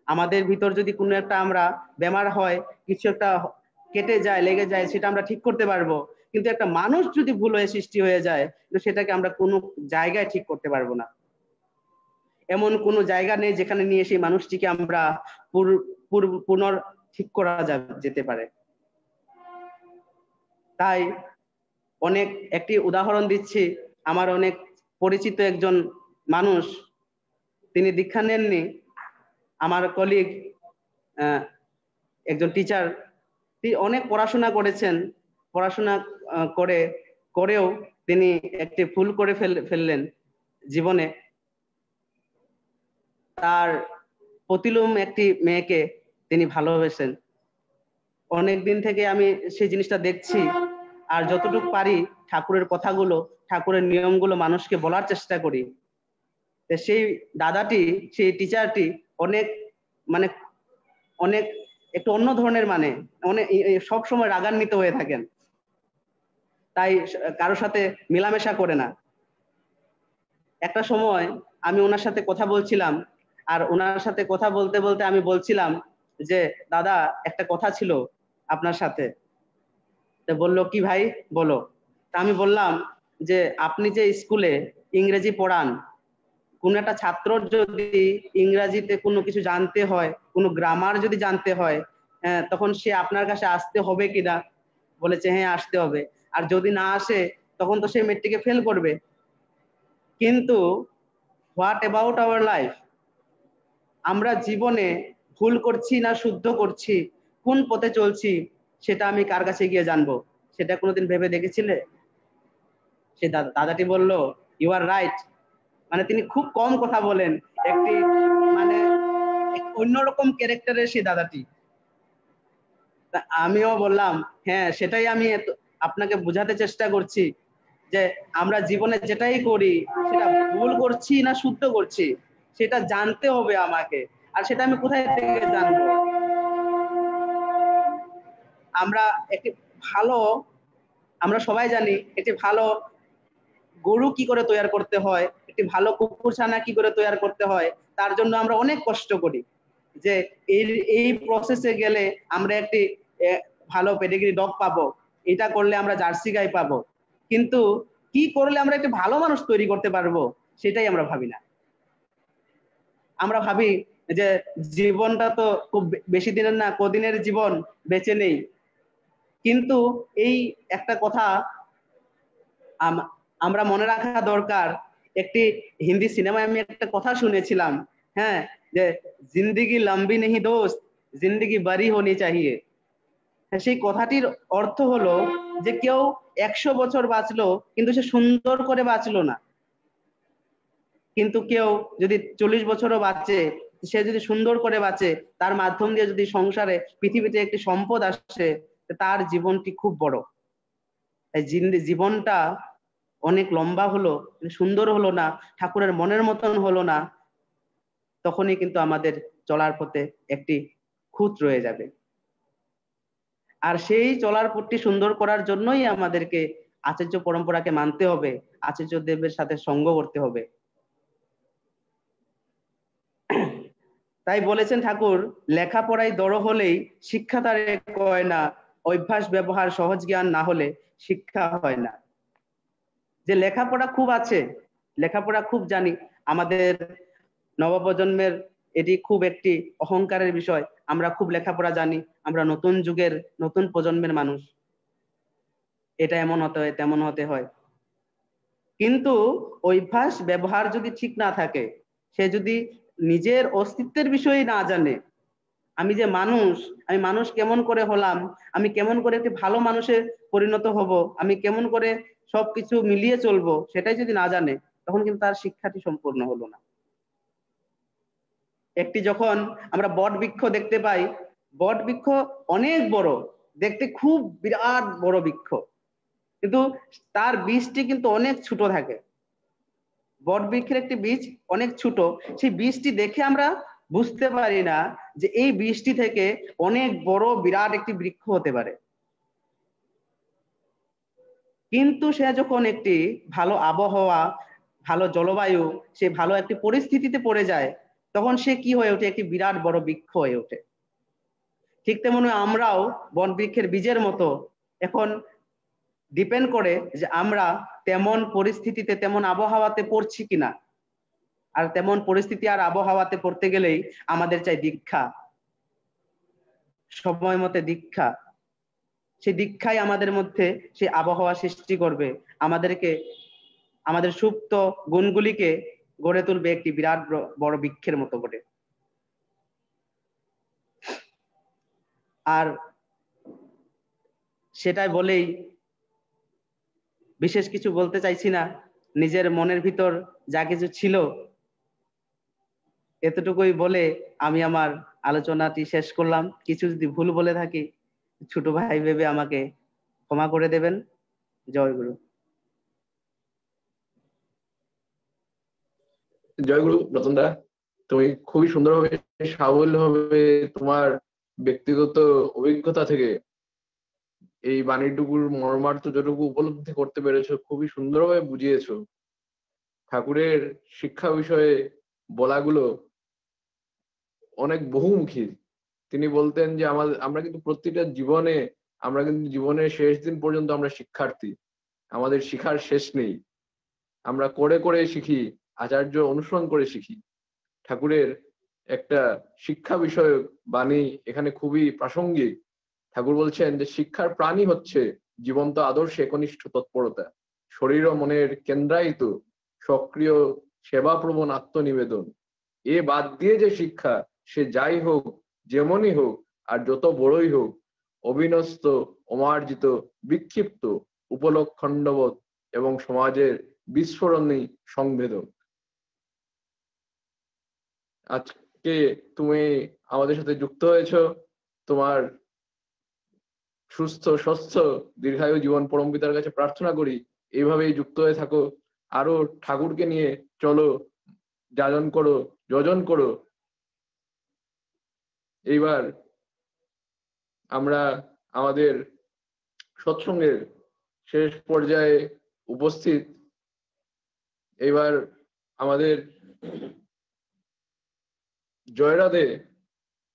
আমাদের ভিতর যদি কোনো একটা আমরা বেমার হয়, কিছু একটা কেটে যায়, লেগে যায়, সেটা আমরা ঠিক করতে পারব। কিন্তু একটা মানুষ যদি ভুল হয়ে সৃষ্টি হয়ে যায় তো সেটাকে আমরা কোনো জায়গায় ঠিক করতে পারব না। এমন কোনো জায়গা নেই যেখানে নিয়ে সেই মানুষটিকে আমরা পুনর ঠিক করা যেতে পারে। তাই অনেক, একটি উদাহরণ দিচ্ছি। আমার অনেক পরিচিত একজন মানুষ, তিনি দীক্ষা নেননি। আমার কলিগ একজন টিচার তিনি অনেক পড়াশোনা করেছেন, পড়াশোনা করে, করেও তিনি একটি ভুল করে ফেললেন জীবনে। তার প্রতিলোম একটি মেয়েকে তিনি ভালোবেসেন অনেক দিন থেকে আমি সেই জিনিসটা দেখছি আর যতটুকু পারি ঠাকুরের কথাগুলো, ঠাকুরের নিয়মগুলো মানুষকে বলার চেষ্টা করি। সেই দাদাটি, সেই টিচারটি অনেক মানে অনেক একটু অন্য ধরনের মানে সব সময় রাগান্বিত হয়ে থাকেন। তাই কারোর সাথে মেলামেশা করে না। একটা সময় আমি ওনার সাথে কথা বলছিলাম, আর ওনার সাথে কথা বলতে বলতে আমি বলছিলাম যে, দাদা, একটা কথা ছিল আপনার সাথে। বলল, কি ভাই? বলো। তা আমি বললাম যে, আপনি যে স্কুলে ইংরেজি পড়ান কোন একটা ছাত্র যদি ইংরাজিতে কোনো কিছু জানতে হয়, কোনো গ্রামার যদি জানতে হয় তখন সে আপনার কাছে আসতে হবে কিনা? বলেছে হ্যাঁ আসতে হবে। আর যদি না আসে, তখন তো সে মেট্রিকে ফেল করবে। কিন্তু হোয়াট অ্যাবাউট আওয়ার লাইফ আমরা জীবনে ভুল করছি না শুদ্ধ করছি? কোন পথে চলছি? সেটা আমি কার কাছে গিয়ে জানব? সেটা কোনোদিন ভেবে দেখেছিলে? সে দাদাটি বলল ইউ আর রাইট মানে তিনি খুব কম কথা বলেন। একটি মানে অন্যরকম ক্যারেক্টারের সে দাদাটি। আমিও বললাম হ্যাঁ সেটাই আমি আপনাকে বোঝাতে চেষ্টা করছি যে আমরা জীবনে যেটাই করি, সেটা ভুল করছি না শুদ্ধ করছি, সেটা জানতে হবে আমাকে। আর সেটা আমি কোথায় থেকে জানব? আমরা একটি ভালো, আমরা সবাই জানি একটি ভালো গরু কি করে তৈরি করতে হয় একটি ভালো কুকুর ছানা কি করে তৈরি করতে হয়, তার জন্য আমরা অনেক কষ্ট করি। যে এই এই প্রসেসে গেলে আমরা একটি ভালো পেডিগ্রি ডগ পাবো, এটা করলে আমরা জার্সি গাই পাবো। কিন্তু কি করলে আমরা একটি ভালো মানুষ তৈরি করতে পারব, সেটাই আমরা ভাবি না। আমরা ভাবি যে জীবনটা তো খুব বেশি দিনের না, কদিনের জীবন বেঁচে নেই। কিন্তু এই একটা কথা আমরা মনে রাখা দরকার একটি হিন্দি সিনেমায় আমি একটা কথা শুনেছিলাম হ্যাঁ যে জিন্দিগি লম্বি নেহি দোস্ত, জিন্দিগি বাড়ি হনি চাহিয়ে। সেই কথাটির অর্থ হলো যে কেউ একশো বছর বাঁচলো, কিন্তু সে সুন্দর করে বাঁচলো না। কিন্তু কেউ যদি চল্লিশ বছরও বাঁচে, সে যদি সুন্দর করে বাঁচে, তার মাধ্যম দিয়ে যদি সংসারে, পৃথিবীতে একটি সম্পদ আসে, তার জীবনটি খুব বড়। জীবনটা অনেক লম্বা হলো সুন্দর হলো না, ঠাকুরের মনের মতন হলো না, তখনই কিন্তু আমাদের চলার পথে একটি খুঁত রয়ে যাবে। আর সেই চলার পথটি সুন্দর করার জন্যই আমাদেরকে আচার্য পরম্পরাকে মানতে হবে আচার্য দেবের সাথে সঙ্গ করতে হবে। তাই বলেছেন ঠাকুর, লেখাপড়ায় দড় হলেই শিক্ষা তারে কয় না, অভ্যাস, ব্যবহার, সহজ জ্ঞান না হলে শিক্ষা হয় না। যে লেখাপড়া খুব আছে, লেখাপড়া খুব জানি, আমাদের নবপ্রজন্মের এটি খুব একটি অহংকারের বিষয়, আমরা খুব লেখাপড়া জানি, আমরা নতুন যুগের নতুন প্রজন্মের মানুষ। এটা এমন হতে হয়, তেমন হতে হয়। কিন্তু অভ্যাস ব্যবহার যদি ঠিক না থাকে, সে যদি নিজের অস্তিত্বের বিষয়ে না জানে, আমি যে মানুষ, আমি মানুষ কেমন করে হলাম, আমি কেমন করে একটি ভালো মানুষে পরিণত হব, আমি কেমন করে সবকিছু মিলিয়ে চলবো, সেটাই যদি না জানে, তখন কিন্তু তার শিক্ষাটি সম্পূর্ণ হলো না। একটি যখন আমরা বট বৃক্ষ দেখতে পাই, বট বৃক্ষ অনেক বড়, দেখতে খুব বিরাট বড় বৃক্ষ। কিন্তু তার বীজটি কিন্তু অনেক ছোট থাকে। বট বৃক্ষের একটি বীজ অনেক ছোট, সেই বীজটি দেখে আমরা বুঝতে পারি না যে এই বীজটি থেকে অনেক বড় বিরাট একটি বৃক্ষ হতে পারে। কিন্তু সে যখন একটি ভালো আবহাওয়া, ভালো জলবায়ু, সে ভালো একটি পরিস্থিতিতে পড়ে যায়, তখন সে কি হয়ে ওঠে? একটি বিরাট বড় বৃক্ষ হয়ে ওঠে। ঠিক তেমনি আমরাও বন বৃক্ষের বীজের মতো এখন ডিপেন্ড করে যে আমরা তেমন পরিস্থিতিতে, তেমন আবহাওয়াতে পড়ছি কিনা। আর তেমন পরিস্থিতি আর আবহাওয়াতে পড়তে গেলেই আমাদের চাই দীক্ষা। সময় মতে দীক্ষা। সেই দীক্ষাই আমাদের মধ্যে সেই আবহাওয়া সৃষ্টি করবে। আমাদেরকে, আমাদের সুপ্ত গুণগুলিকে গড়ে তুলবে একটি বিরাট বড় বৃক্ষের মতো করে। আর সেটাই বলেই বিশেষ কিছু বলতে চাইছি না। নিজের মনের ভিতর যা কিছু ছিল, এতটুকুই বলে আমি আমার আলোচনাটি শেষ করলাম। কিছু যদি ভুল বলে থাকি ছোট ভাই ভেবে আমাকে ক্ষমা করে দেবেন। জয় গুরু। জয় জয়গুরু রতনদা। তুমি খুবই সুন্দরভাবে সাবলীলভাবে তোমার ব্যক্তিগত অভিজ্ঞতা থেকে এই বাণীটুকুর মর্মার্থ যতটুকু উপলব্ধি করতে পেরেছ, খুবই সুন্দরভাবে বুঝিয়েছো। ঠাকুরের শিক্ষা বিষয়ে বলাগুলো অনেক বহুমুখী। তিনি বলতেন যে আমাদের, আমরা কিন্তু প্রতিটা জীবনে, আমরা কিন্তু জীবনের শেষ দিন পর্যন্ত আমরা শিক্ষার্থী। আমাদের শিখার শেষ নেই। আমরা করে করে শিখি, আচার্য অনুসরণ করে শিখি। ঠাকুরের একটা শিক্ষা বিষয়ক বাণী এখানে খুবই প্রাসঙ্গিক। ঠাকুর বলছেন যে শিক্ষার প্রাণী হচ্ছে জীবন্ত আদর্শে একনিষ্ঠ তৎপরতা। শরীর ও মনের কেন্দ্রায়িত, সক্রিয়, সেবাপ্রবণ আত্মনিবেদন। এ বাদ দিয়ে যে শিক্ষা, সে যাই হোক যেমনই হোক আর যত বড়ই হোক, অবিনস্ত, অমার্জিত, বিক্ষিপ্ত, উপলক্ষণ্ডবোধ এবং সমাজের বিস্ফোরণী সংবেদক। আজকে তুমি আমাদের সাথে যুক্ত হয়েছো। তোমার সুস্থ, স্বস্থ, দীর্ঘায়ু জীবন পরম পিতার কাছে প্রার্থনা করি এইভাবেই যুক্ত হয়ে থাকো। আরও ঠাকুরকে নিয়ে চলো, যাজন করো, যজন করো এইবার আমরা আমাদের সৎসঙ্গের শেষ পর্যায়ে উপস্থিত। এবার আমাদের জয়রাধে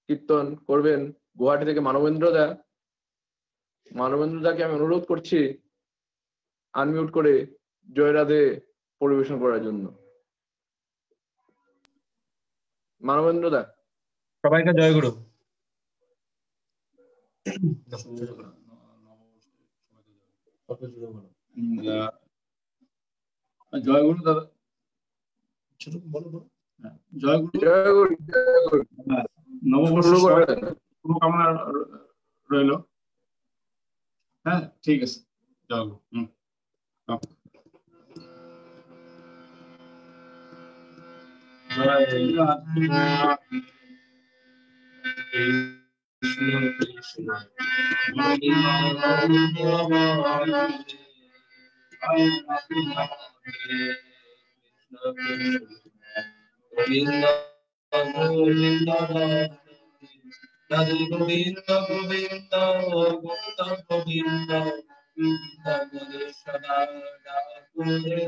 কীর্তন করবেন গুয়াহাটি থেকে মানবেন্দ্র দা। মানবেন্দ্র দাকে আমি অনুরোধ করছি আনমিউট করে জয়রাধে পরিবেশন করার জন্য। মানবেন্দ্র দা। সবাইকে জয় গুরু। জয় গুরু দাদা। ছোট বলো বলো। হ্যাঁ, জয় গুরু। জয় গুরু জয় গুরু। হ্যাঁ, নববর্ষ শুভকামনা রইল। হ্যাঁ ঠিক আছে জয় গুরু হুম। জয়। রাধে কৃষ্ণ কৃষ্ণ হরে হরে গোবিন্দ গোবিন্দ রাধে গোবিন্দ গোবিন্দ গোবিন্দ গোবিন্দ গোবিন্দ সদা ডাকুরে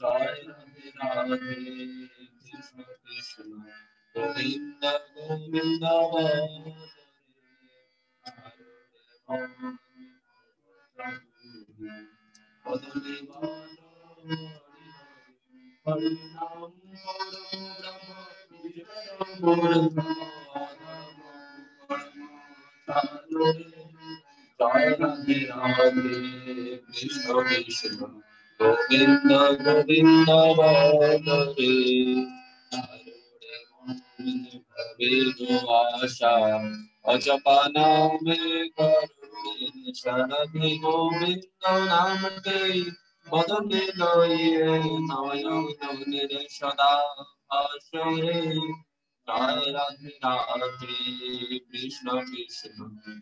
জয় রাধে রাধে কৃষ্ণ কৃষ্ণ গোবিন্দ গোবিন্দ জয় আশা অজপা নামে করুণে শরণে গোবিন্দ নামতে বদনে লয়ে নয়ন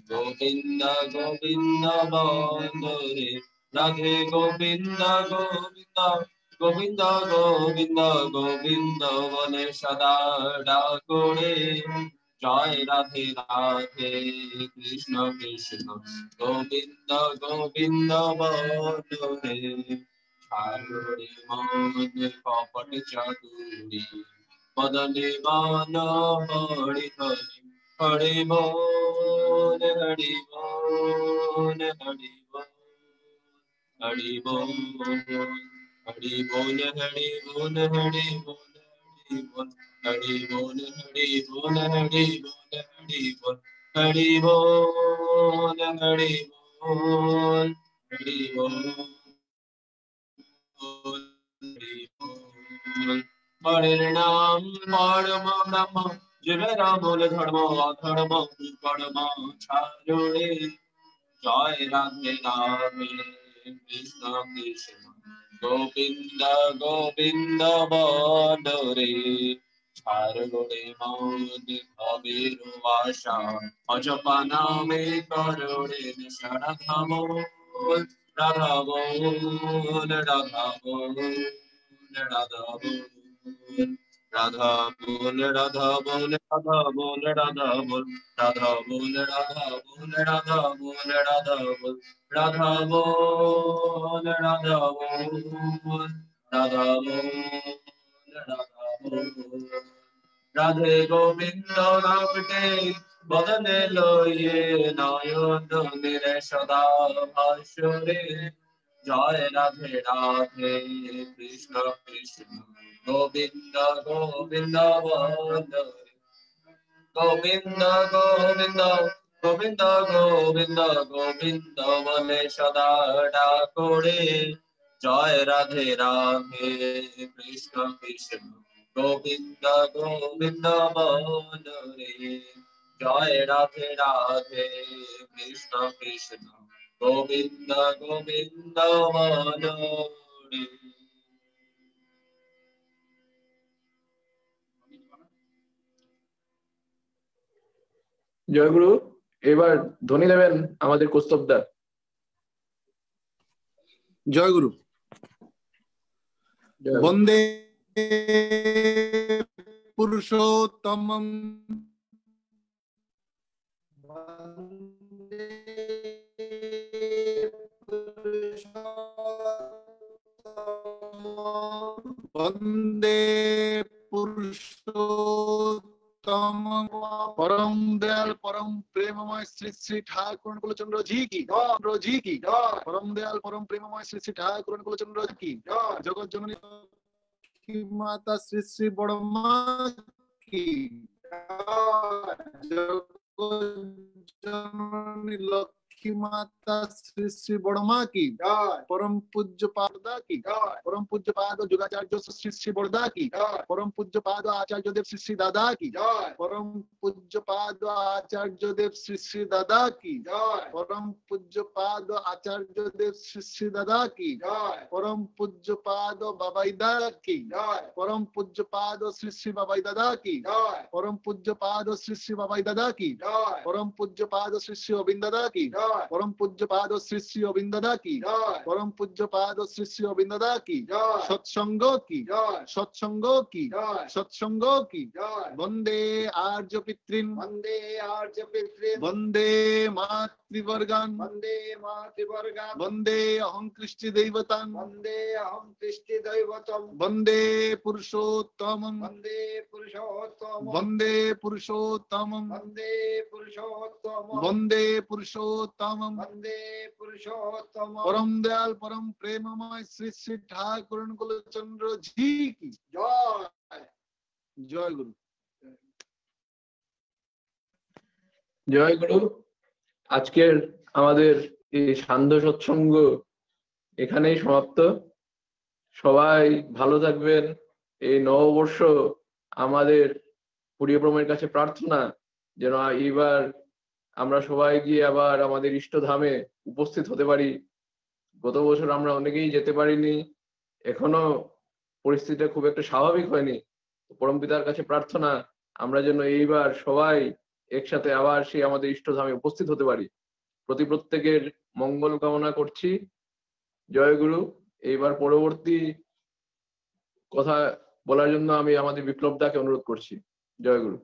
গোবিন্দ গোবিন্দ বন্দরে রাধে গোবিন্দ গোবিন্দ গোবিন্দ গোবিন্দ গোবিন্দ বলে সদা ডাকরে। জয় রাধে রাধে কৃষ্ণ কৃষ্ণ। গোবিন্দ গোবিন্দ বন্দরে ছাড়ে মন কপট চাতুরি। বদলে মান হরি হরি হরি বল হরি বল হরি বল হরি বল হরি বল হরি বল হরি বল হরি বল হরি বল হরি বল হরি বল হরি বল হরি বল হরি বল হরি বল হরের নাম পরম ব্রহ্ম জীবেরা মূল ধর্ম অধর্ম কর্ম ছাড়ে জয় রাধে রাধে কৃষ্ণ কৃষ্ণ গোবিন্দ গোবিন্দ বদরে। ছাড়গড়ে মন কবির আশা অজপা নামে করোড়ে শরধম রাধব রাধব মোল রাধা বল রাধা বল রাধা বল রাধা বল রাধা বল রাধা বল রাধা বল রাধা বল রাধা বল রাধা বল রাধা বল রাধা বল রাধে গোবিন্দ নামটে বদনে লইয়ে নয়ন নিরে সদা ভাস্বরে জয় রাধে রাধে কৃষ্ণ কৃষ্ণ গোবিন্দ বন্দরে গোবিন্দ গোবিন্দ গোবিন্দ গোবিন্দ গোবিন্দ বলে সদা ডাকরে জয় রাধে রাধে, কৃষ্ণ কৃষ্ণ, গোবিন্দ গোবিন্দ বন্দরে জয় রাধে রাধে, কৃষ্ণ কৃষ্ণ, গোবিন্দ গোবিন্দ বন্দরে জয়গুরু এবার ধ্বনি দেবেন আমাদের কৌস্তবদা। জয় গুরু জয়। বন্দে পুরুষোত্তমম। বন্দে পুরুষোত্তম পরম দয়াল পরম প্রেমময় শ্রী শ্রী ঠাকুর কুলচন্দ্র জি কি? জি কি? পরম দয়াল পরম প্রেমময় শ্রী শ্রী ঠাকুর কুলচন্দ্র জি কি? জগৎ জননী মাতা শ্রী শ্রী বড় মা কি? জগৎ জননী লক্ষ্মী की माता श्री श्री बड़मा की परम पूज्य पादा की परम पूज्य पाद जुगाचार्य श्री श्री बड़दा की परम पूज्य पाद आचार्य देव श्री श्री दादा की परम पूज्य पाद आचार्य देव श्री श्री दादा की परम पूज्य पाद आचार्य देव श्री श्री दादा की परम पूज्य पाद बाबाईदा की परम पूज्य पाद श्री श्री बाबाई दादा की परम पूज्य पाद श्री श्री बाबाई दादा की परम पूज्य पाद श्री श्री अविंद दादा की পরম পূজ্য পাদ শ্রী শ্রী অবিন্দদা কি? পরম পূজ্য পাদ শ্রী শ্রী অবিন্দদা কি? সৎসঙ্গ কি? সৎসঙ্গ কি? সৎসঙ্গ কি? বন্দে আর্য পিতৃন। বন্দে আর্য পিতৃন। বন্দে মাত मातृवर्गान् वंदे मातृवर्गान्। वंदे अहं कृष्टिदैवतान्। वंदे अहं कृष्टिदैवतम्। वंदे पुरुषोत्तमम्। वंदे पुरुषोत्तमम्। वंदे पुरुषोत्तमम्। वंदे पुरुषोत्तमम्। वंदे पुरुषोत्तमम्। वंदे पुरुषोत्तमम्। परम दयाल परम प्रेममय श्री श्री ठाकुर अनुकूल चंद्र जी की। जय। जय गुरु। जय गुरु। আজকের আমাদের এই সান্ধ্য সৎসঙ্গ এখানেই সমাপ্ত। সবাই ভালো থাকবেন। এই নববর্ষ আমাদের প্রিয় ব্রহ্মের কাছে প্রার্থনা যেন এইবার আমরা সবাই গিয়ে আবার আমাদের ইষ্টধামে উপস্থিত হতে পারি। গত বছর আমরা অনেকেই যেতে পারিনি। এখনও পরিস্থিতিটা খুব একটা স্বাভাবিক হয়নি। পরম পিতার কাছে প্রার্থনা, আমরা যেন এইবার সবাই একসাথে আবার সেই আমাদের ইষ্টধামে উপস্থিত হতে পারি। প্রতি প্রত্যেকের মঙ্গল কামনা করছি। জয়গুরু এইবার পরবর্তী কথা বলার জন্য আমি আমাদের বিপ্লব দাকে অনুরোধ করছি। জয়গুরু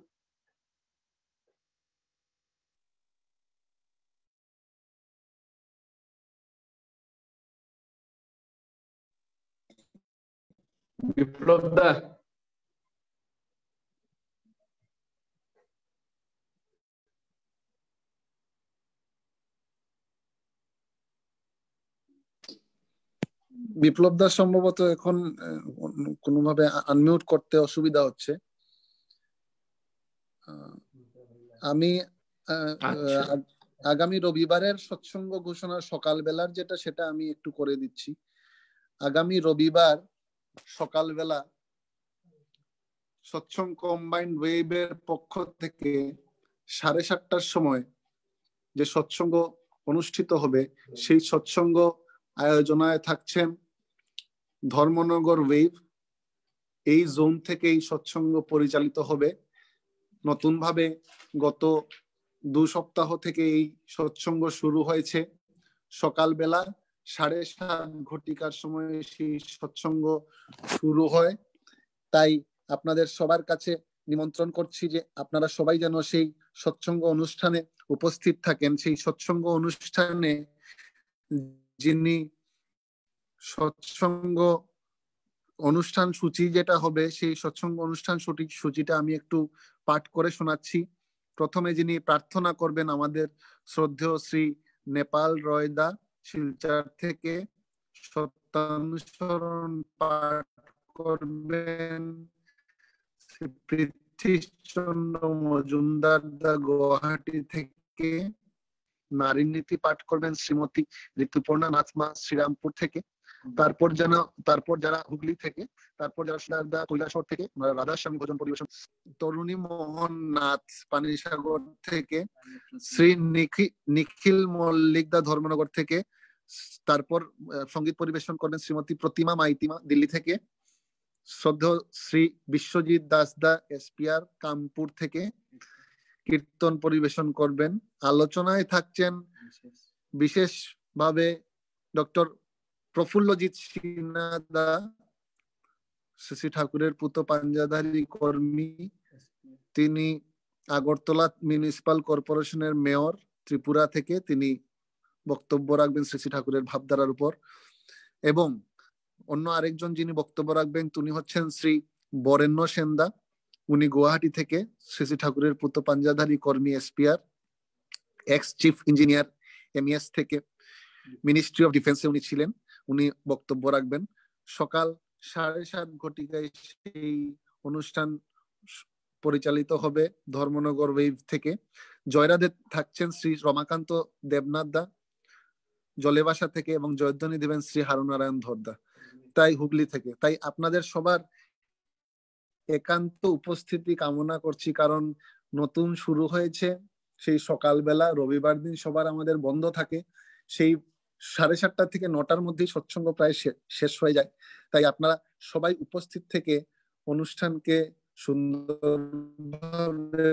বিপ্লব দা বিপ্লব দাস সম্ভবত এখন কোনোভাবে আনমিউট করতে অসুবিধা হচ্ছে আমি আচ্ছা। আগামী রবিবারের সৎসঙ্গ ঘোষণা সকালবেলার যেটা সেটা আমি একটু করে দিচ্ছি আগামী রবিবার সকালবেলা সৎসঙ্গ কম্বাইন্ড ওয়েবের পক্ষ থেকে সাড়ে সাতটার সময় যে সৎসঙ্গ অনুষ্ঠিত হবে সেই সৎসঙ্গ আয়োজনায় থাকছেন ধর্মনগর ওয়েভ এই জোন থেকে এই সৎসঙ্গ পরিচালিত হবে। নতুনভাবে গত দু সপ্তাহ থেকে এই সৎসঙ্গ শুরু হয়েছে। সকালবেলা সাড়ে সাত ঘটিকার সময় সেই সৎসঙ্গ শুরু হয়। তাই আপনাদের সবার কাছে নিমন্ত্রণ করছি যে আপনারা সবাই যেন সেই সৎসঙ্গ অনুষ্ঠানে উপস্থিত থাকেন। সেই সৎসঙ্গ অনুষ্ঠানে যিনি সৎসঙ্গ অনুষ্ঠান সূচি যেটা হবে, সেই সৎসঙ্গ অনুষ্ঠান সূচি সূচিটা আমি একটু পাঠ করে শোনাচ্ছি। প্রথমে যিনি প্রার্থনা করবেন আমাদের শ্রদ্ধেয় শ্রী নেপাল রয়দা শিলচর থেকে সত্যানুসরণ পাঠ করবেন শ্রী পৃথ্বীচন্দ্র মজুমদার দা গুয়াহাটি থেকে। নারী নীতি পাঠ করবেন শ্রীমতী ঋতুপর্ণা নাথমা শ্রীরামপুর থেকে। তারপর যেন তারপর যারা হুগলি থেকে তারপর যারা সিদ্ধার্থা কৈলাসহর থেকে রাধা স্বামী ভোজন পরিবেশন তরুণী মোহন নাথ পানিসাগর থেকে শ্রী নিখি- নিখিল মল্লিক দা ধর্মনগর থেকে তারপর সংগীত পরিবেশন করবেন শ্রীমতী প্রতিমা মাইতিমা দিল্লি থেকে শ্রদ্ধ শ্রী বিশ্বজিৎ দাস দা এসপিআর কামপুর থেকে কীর্তন পরিবেশন করবেন। আলোচনায় থাকছেন বিশেষভাবে ডক্টর প্রফুল্লজিৎ সিনহা দা শ্রী ঠাকুরের পুত পাঞ্জাধারী কর্মী, তিনি আগরতলা মিউনিসিপাল কর্পোরেশনের মেয়র, ত্রিপুরা থেকে তিনি বক্তব্য রাখবেন শ্রী ঠাকুরের ভাবধারার উপর। এবং অন্য আরেকজন যিনি বক্তব্য রাখবেন, তিনি হচ্ছেন শ্রী বরেণ্য সেনদা। উনি গুয়াহাটি থেকে শ্রী ঠাকুরের পুত্র, পাঞ্জাধারী কর্মী, SPR ex chief engineer MS থেকে। মিনিস্ট্রি অফ ডিফেন্সে উনি ছিলেন। উনি বক্তব্য রাখবেন। সকাল সাড়ে সাত ঘটিকায় সেই অনুষ্ঠান পরিচালিত হবে ধর্মনগর ওয়েভ থেকে। জয়রাধে থাকছেন শ্রী রমাকান্ত দেবনাথ দা, জলেবাসা থেকে এবং জয়ধ্বনি দেবেন শ্রী হারুনারায়ণ ধরদা তাই হুগলি থেকে। তাই আপনাদের সবার একান্ত উপস্থিতি কামনা করছি কারণ নতুন শুরু হয়েছে। সেই সকালবেলা রবিবার দিন সবার আমাদের বন্ধ থাকে। সেই সাড়ে সাতটা থেকে নটার মধ্যেই সৎসঙ্গ প্রায় শেষ হয়ে যায়। তাই আপনারা সবাই উপস্থিত থেকে অনুষ্ঠানকে সুন্দরভাবে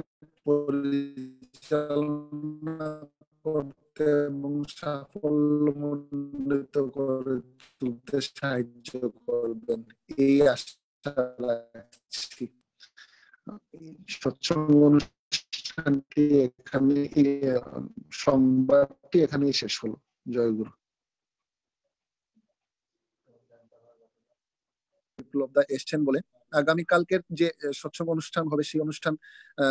পরিচালনা করতে এবং সাফল্যমণ্ডিত করে তুলতে সাহায্য করবেন। এই আশা রাখছি। সৎসঙ্গ অনুষ্ঠানটি এখানে সংবাদটি এখানেই শেষ হলো। জয় বিপ্লব দা এসছেন বলে। আগামী কালকের যে সৎসঙ্গ অনুষ্ঠান হবে সেই অনুষ্ঠান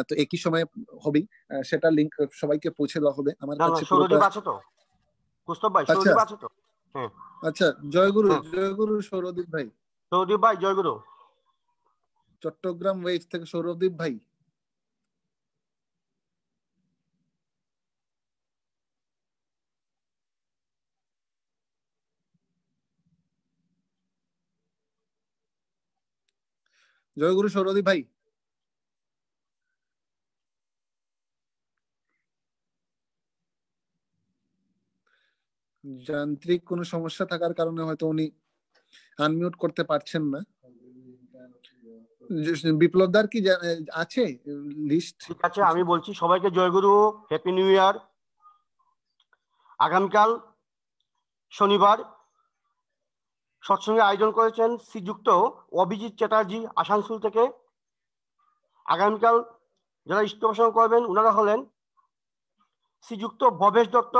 তো একই সময়ে হবেই। সেটা লিংক সবাইকে পৌঁছে দেওয়া হবে। আমার কাছে আচ্ছা। হ্যাঁ। আচ্ছা জয়গুরু হ্যাঁ। জয়গুরু সৌরদীপ ভাই। সৌরদীপ ভাই জয়গুরু। চট্টগ্রাম ওয়েভ থেকে সৌরদীপ ভাই। জয়গুরু সৌরদীপ ভাই। যান্ত্রিক কোনো সমস্যা থাকার কারণে হয়তো উনি আনমিউট করতে পারছেন না। বিপ্লবদার কি আছে লিস্ট ঠিক আছে, আমি বলছি সবাইকে জয়গুরু হ্যাপি নিউ ইয়ার আগামীকাল শনিবার সৎসঙ্গে আয়োজন করেছেন শ্রীযুক্ত অভিজিৎ চ্যাটার্জি আসানসোল থেকে। আগামীকাল যারা ইষ্টপ্রসঙ্গ করবেন ওনারা হলেন শ্রীযুক্ত ভবেশ দত্ত,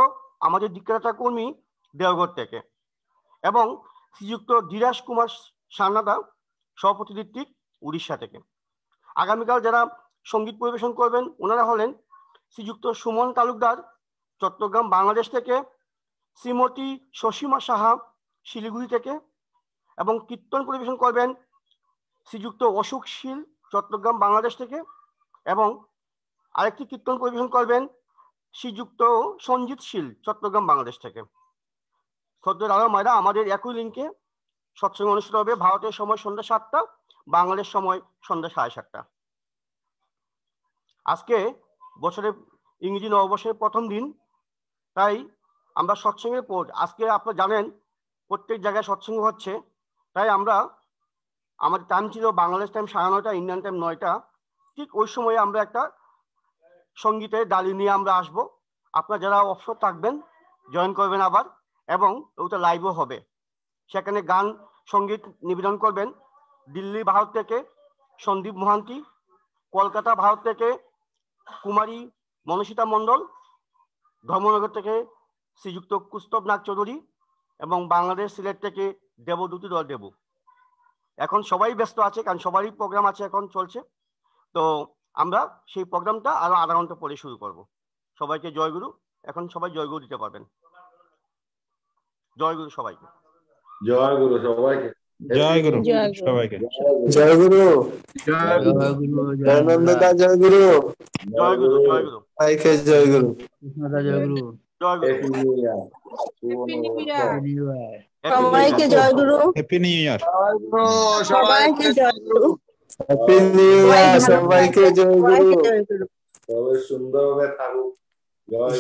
আমাদের দীক্ষাতা কর্মী দেওঘর থেকে এবং শ্রীযুক্ত ধীরাজ কুমার সান্নাদা সহপ্রতিনিধিক উড়িষ্যা থেকে। আগামীকাল যারা সংগীত পরিবেশন করবেন ওনারা হলেন শ্রীযুক্ত সুমন তালুকদার, চট্টগ্রাম বাংলাদেশ থেকে, শ্রীমতী শশীমা সাহা, শিলিগুড়ি থেকে এবং কীর্তন পরিবেশন করবেন শ্রীযুক্ত অশোক শীল, চট্টগ্রাম, বাংলাদেশ থেকে। এবং আরেকটি কীর্তন পরিবেশন করবেন শ্রীযুক্ত সঞ্জিত শীল, চট্টগ্রাম, বাংলাদেশ থেকে। সদ্য দাদা মায়েরা, আমাদের একই লিঙ্কে সৎসঙ্গ অনুষ্ঠিত হবে ভারতের সময় সন্ধ্যা সাতটা, বাংলাদেশ সময় সন্ধ্যা সাড়ে সাতটা। আজকে বছরের ইংরেজি নববর্ষের প্রথম দিন, তাই আমরা সৎসঙ্গের পর আজকে আপনারা জানেন, প্রত্যেক জায়গায় সৎসঙ্গ হচ্ছে। তাই আমরা, আমাদের টাইম ছিল বাংলাদেশ টাইম সাড়ে নয়টা ইন্ডিয়ান টাইম নয়টা, ঠিক ওই সময়ে আমরা একটা সঙ্গীতের ডালি নিয়ে আমরা আসব। আপনারা যারা অবসর থাকবেন জয়েন করবেন আবার, এবং ওটা লাইভও হবে। সেখানে গান, সংগীত নিবেদন করবেন। দিল্লি, ভারত থেকে সন্দীপ মহান্তি, কলকাতা, ভারত থেকে কুমারী মনসিতা মণ্ডল, ধর্মনগর থেকে শ্রীযুক্ত কুস্তব নাগ চৌধুরী, এবং বাংলাদেশ সিলেট থেকে দেবদূতি দল দেবু। এখন সবাই ব্যস্ত আছে কারণ সবারই প্রোগ্রাম আছে এখন চলছে। তো আমরা সেই প্রোগ্রামটা আরও আধা ঘণ্টা পরে শুরু করব। সবাইকে জয়গুরু এখন সবাই জয়গুরু দিতে পারবেন। জয়গুরু সবাইকে। জয় গুরু সবাইকে। জয় গুরু। জয় গুরু। সবাইকে। জয় গুরু। জয় গুরু জয়গুরু জয়গুরু সবাইকে জয় গুরু। জয়গুরু সবাইকে জয় গুরু। হ্যাপি নিউ ইয়ার সবাইকে জয় গুরু। হ্যাপি নিউ ইয়ার সবাইকে জয় গুরু। সবাইকে জয় গুরু। সবাই সুন্দরভাবে থাকুক।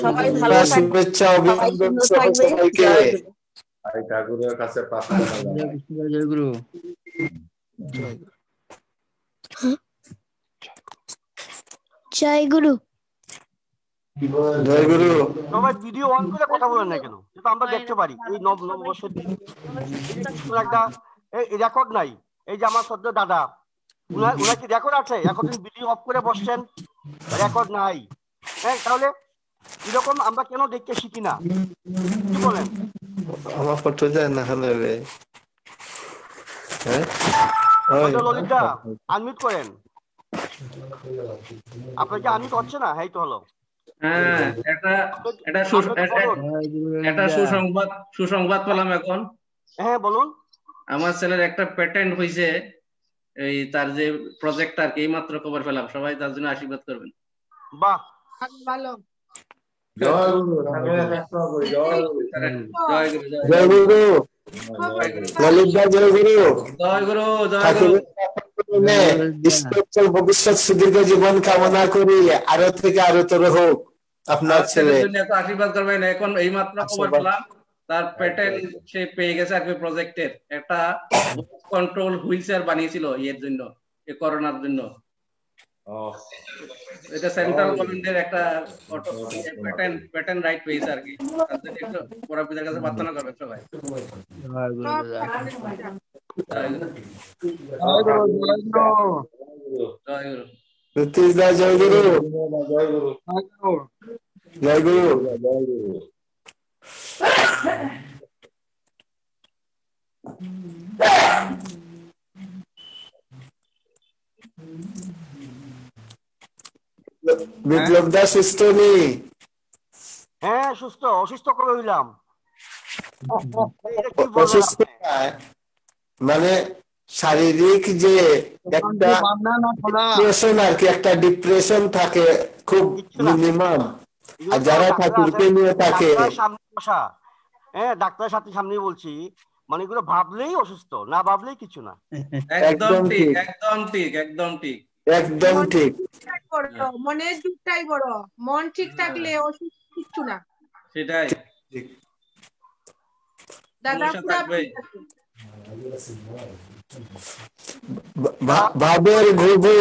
সবাই ভালো শুভেচ্ছা অভিনন্দন সবাইকে। ভাই ঠাকুরের কাছে প্রার্থনা জানাই জয় গুরু। জয় গুরু। জয় গুরু। সবাই ভিডিও অন করে কথা বলেন না কেন? সেটা আমরা দেখতে পারি এই নব নববর্ষের একটা রেকর্ড নাই। এই যে আমার সদ্য দাদা উনার উনার কি রেকর্ড আছে? এতদিন ভিডিও অফ করে বসছেন রেকর্ড নাই। হ্যাঁ তাহলে এরকম আমরা কেন দেখতে শিখি না? কি বলেন? আমার ফটো যায় না হলে রে। হ্যাঁ? ললিতা আনমিট করেন। আপনার কি আনমিট হচ্ছে না? এই তো হলো। হ্যাঁ একটা সুসংবাদ সুসংবাদ পেলাম এখন। হ্যাঁ বলুন। আমার ছেলের একটা পেটেন্ট হয়েছে এই তার যে প্রজেক্ট আর কি মাত্র খবর পেলাম। সবাই তার জন্য আশীর্বাদ করবেন। বাহ। ভালো। জয় গুরু ঠাকুরের প্রার্থনা করি জয় গুরু জয় গুরু। জয় জয় গুরু। জয় গুরু। জয় গুরু জয় গুরু। ঠাকুরের চরণে ঈশ্বর ভবিষ্যৎ সুদীর্ঘ জীবন কামনা করি। আরও থেকে আরও তোর হোক। আপনার ছেলে। ছেলের জন্য এত আশীর্বাদ করবেন। এখন এই মাত্র খবর পেলাম তার পেটেন্ট সে পেয়ে গেছে আরকি প্রজেক্টের একটা কন্ট্রোল হুইলচেয়ার বানিয়েছিল ইয়ের জন্য এই করোনার জন্য। এটা সেন্ট্রাল গভর্নমেন্টের একটা প্যাটার্ন প্যাটার্ন রাইট পেয়েছে আর কি। জন্য কাছে প্রার্থনা করবেন সবাই। জয় গুরু। জয় গুরু। নীতিশ দা জয় গুরু জয় গুরু জয় গুরু জয় গুরু বিপ্লব দা সুস্থ নেই হ্যাঁ সুস্থ অসুস্থ করে হইলাম এটা কি বলবেন অসুস্থ আপনি? নয়। মানে শারীরিক যে একটা ডিপ্রেশন আর কি একটা ডিপ্রেশন থাকে খুব মিনিমাম আর যারা ঠাকুরকে নিয়ে থাকে। সামনে বসা। হ্যাঁ ডাক্তারের সাথে সামনে বলছি মানে এগুলো ভাবলেই অসুস্থ না ভাবলেই কিছু না। একদম ঠিক। একদম ঠিক একদম ঠিক। একদম ঠিক। বড় মনের দুঃখটাই বড়। মন ঠিক থাকলে ওষুধ কিচ্ছু না। সেটাই। দাদা পুরা ভাবের ঘুঘু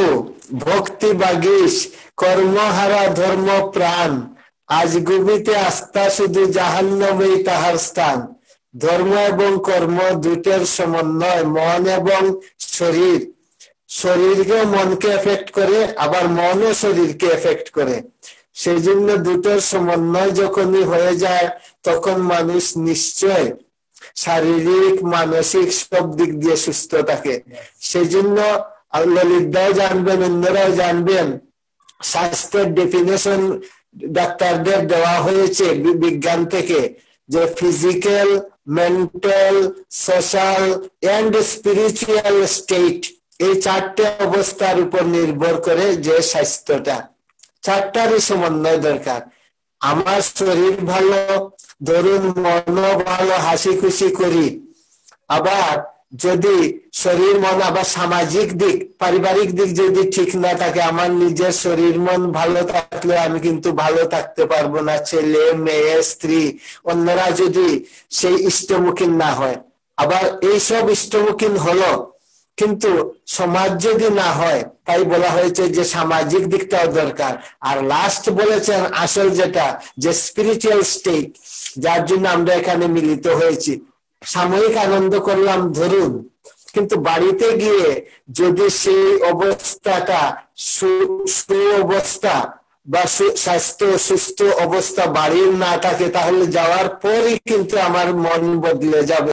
ভক্তি বাগিস, কর্মহারা ধর্ম প্রাণ। আজ গুবিতে আস্থা শুধু জাহান্নামেই তাহার স্থান। ধর্ম এবং কর্ম দুটের সমন্বয়, মন এবং শরীর। শরীরকে মনকে এফেক্ট করে, আবার মনও শরীরকে এফেক্ট করে। সেই জন্য দুটোর সমন্বয় যখনই হয়ে যায়, তখন মানুষ নিশ্চয় শারীরিক, মানসিক সব দিক দিয়ে সুস্থ থাকে। সেই জন্য ললিতদাও জানবেন, অন্যরাও জানবেন। স্বাস্থ্যের ডেফিনেশন ডাক্তারদের দেওয়া হয়েছে বিজ্ঞান থেকে যে physical mental social and spiritual state এই চারটে অবস্থার উপর নির্ভর করে যে স্বাস্থ্যটা। চারটারই সমন্বয় দরকার। আমার শরীর ভালো ধরুন মন ভালো হাসি খুশি করি। আবার যদি শরীর মন আবার সামাজিক দিক, পারিবারিক দিক যদি ঠিক না থাকে, আমার নিজের শরীর মন ভালো থাকলে আমি কিন্তু ভালো থাকতে পারব না। ছেলে, মেয়ে, স্ত্রী, অন্যরা যদি সেই ইষ্টমুখীন না হয়। আবার এইসব ইষ্টমুখীন হলো, কিন্তু সমাজ যদি না হয়, তাই বলা হয়েছে যে সামাজিক দিকটাও দরকার। আর লাস্ট বলেছেন আসল যেটা, যে স্পিরিচুয়াল স্টেট যার জন্য আমরা এখানে মিলিত হয়েছি। সাময়িক আনন্দ করলাম, ধরুন। কিন্তু বাড়িতে গিয়ে যদি সেই অবস্থাটা সুঅবস্থা বা স্বাস্থ্য সুস্থ অবস্থা বাড়ির না থাকে, তাহলে যাওয়ার পরই কিন্তু আমার মন বদলে যাবে।